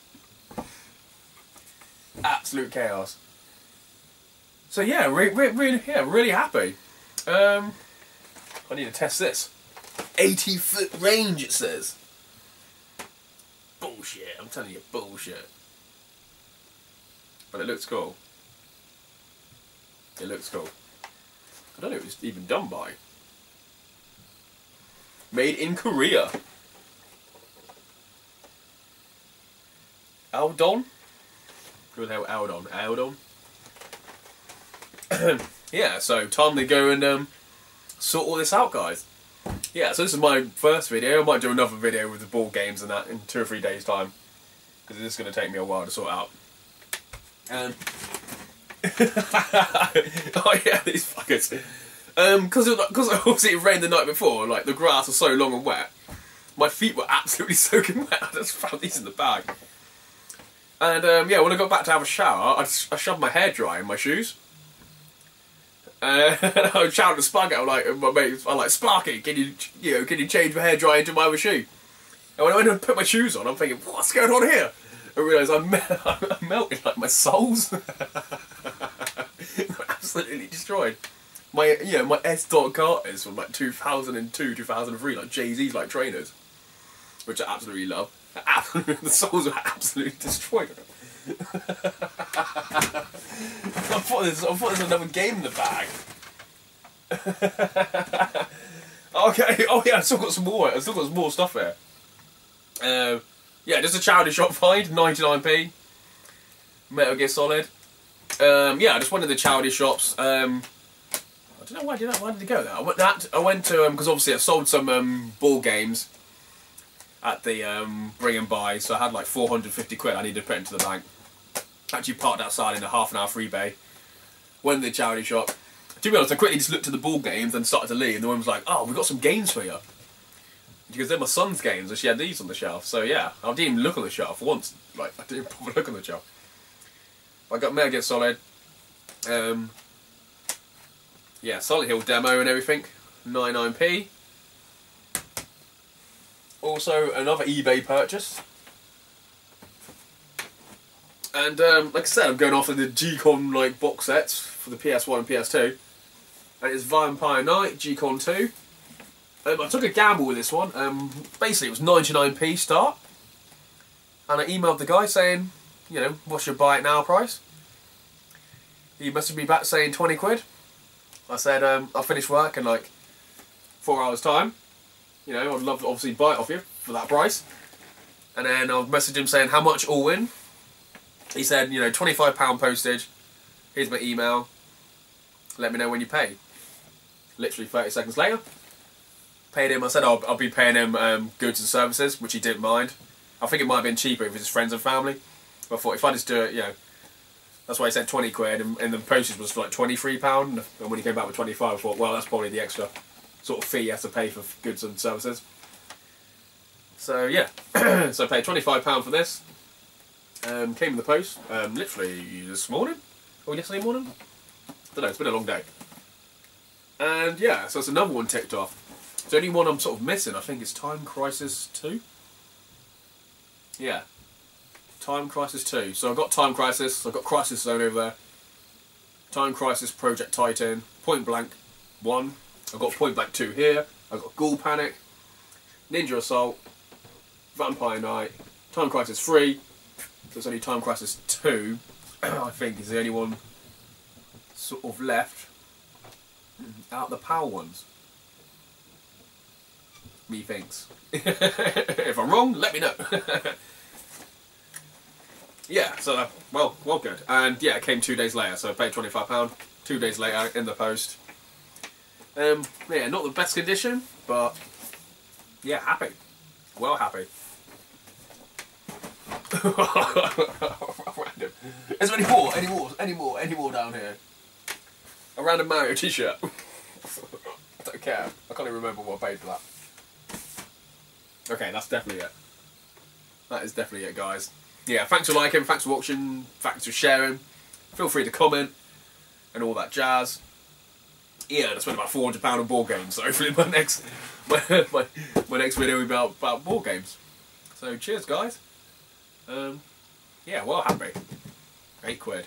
Absolute chaos. So yeah, re re really, yeah, really happy. Um, I need to test this. 80 foot range, it says. Bullshit, I'm telling you, bullshit. But it looks cool. It looks cool. I don't know if it was even done by. Made in Korea. Aldon? The hell Aldon? Aldon? yeah, so time to go and um, sort all this out, guys. Yeah, so this is my first video. I might do another video with the ball games and that in two or three days' time. Because this is going to take me a while to sort out. Um, oh yeah, these fuckers. Um, because because obviously it rained the night before, like the grass was so long and wet. My feet were absolutely soaking wet. I just found these in the bag. And um, yeah, when I got back to have a shower, I, just, I shoved my hair dry in my shoes. Uh, I was to Sparky, I'm like, my mate, I'm like, Sparky, can you, you know, can you change my hair dry into my shoe? And when I went and put my shoes on, I'm thinking, what's going on here? I realised I'm, me I'm melting, like my soles. absolutely destroyed. My, you know, my S. Dot Carters from like 2002, 2003, like Jay-Z's like trainers, which I absolutely love. the soles are absolutely destroyed. I thought there's, I thought there's another game in the bag. okay, oh yeah, I still got some more. I still got some more stuff here. Uh, yeah, just a charity shop find, 99p. Metal Gear Solid. Um, yeah, I just went to the charity shops. Um, I don't know why did I, why did I go there. I went that I went to because um, obviously I sold some um, ball games at the um, bring and buy, so I had like 450 quid I needed to put into the bank. Actually parked outside in a half an hour free bay. Went to the charity shop. To be honest, I quickly just looked at the ball games and started to leave. And the woman was like, "Oh, we've got some games for you." Because they're my son's games, and she had these on the shelf. So yeah, I didn't even look on the shelf once. Like I didn't proper look on the shelf. I got Gear Solid. Um, yeah, Silent Hill demo and everything. 99p. Also, another eBay purchase. And um, like I said, I'm going off of the G-Con like box sets for the PS1 and PS2. And it's Vampire Night, G-Con 2. Um, I took a gamble with this one. Um, basically, it was 99p start. And I emailed the guy saying, you know, what's your buy it now price? He messaged me back saying 20 quid. I said, um, I'll finish work in like four hours time. You know, I'd love to obviously buy it off you for that price. And then I'll message him saying how much all in. He said, you know, £25 postage. Here's my email. Let me know when you pay. Literally 30 seconds later. Paid him. I said I'll, I'll be paying him um, goods and services, which he didn't mind. I think it might have been cheaper if it was his friends and family. But I thought if I just do it, you know, that's why he said 20 quid, and, and the postage was like 23 pound. And when he came back with 25, I thought, well, that's probably the extra sort of fee you have to pay for goods and services. So yeah, so I paid twenty five pound for this. Um, came in the post um, literally this morning or yesterday morning. I don't know. It's been a long day. And yeah, so it's another one ticked off. It's The only one I'm sort of missing, I think, is Time Crisis Two. Yeah, Time Crisis 2. So I've got Time Crisis, I've got Crisis Zone over there. Time Crisis Project Titan, Point Blank 1. I've got Point Blank 2 here. I've got Ghoul Panic, Ninja Assault, Vampire Night, Time Crisis 3. It's only Time Crisis 2, I think, is the only one sort of left out the PAL ones. Me thinks. if I'm wrong, let me know. yeah, so, well, well good. And yeah, it came two days later, so I paid £25. Two days later, in the post. Um, yeah, not the best condition, but yeah, happy. Well happy. Random. Is there any more? Any more? Any more? Any more down here? A random Mario t-shirt. I don't care. I can't even remember what I paid for that. Okay, that's definitely it. That is definitely it, guys. Yeah, thanks for liking, thanks for watching, thanks for sharing. Feel free to comment and all that jazz. Yeah, I spent about four hundred pound on board games, so hopefully my next my, my, my next video will be about, about board games. So cheers guys. Um, yeah, well happy. Eight quid.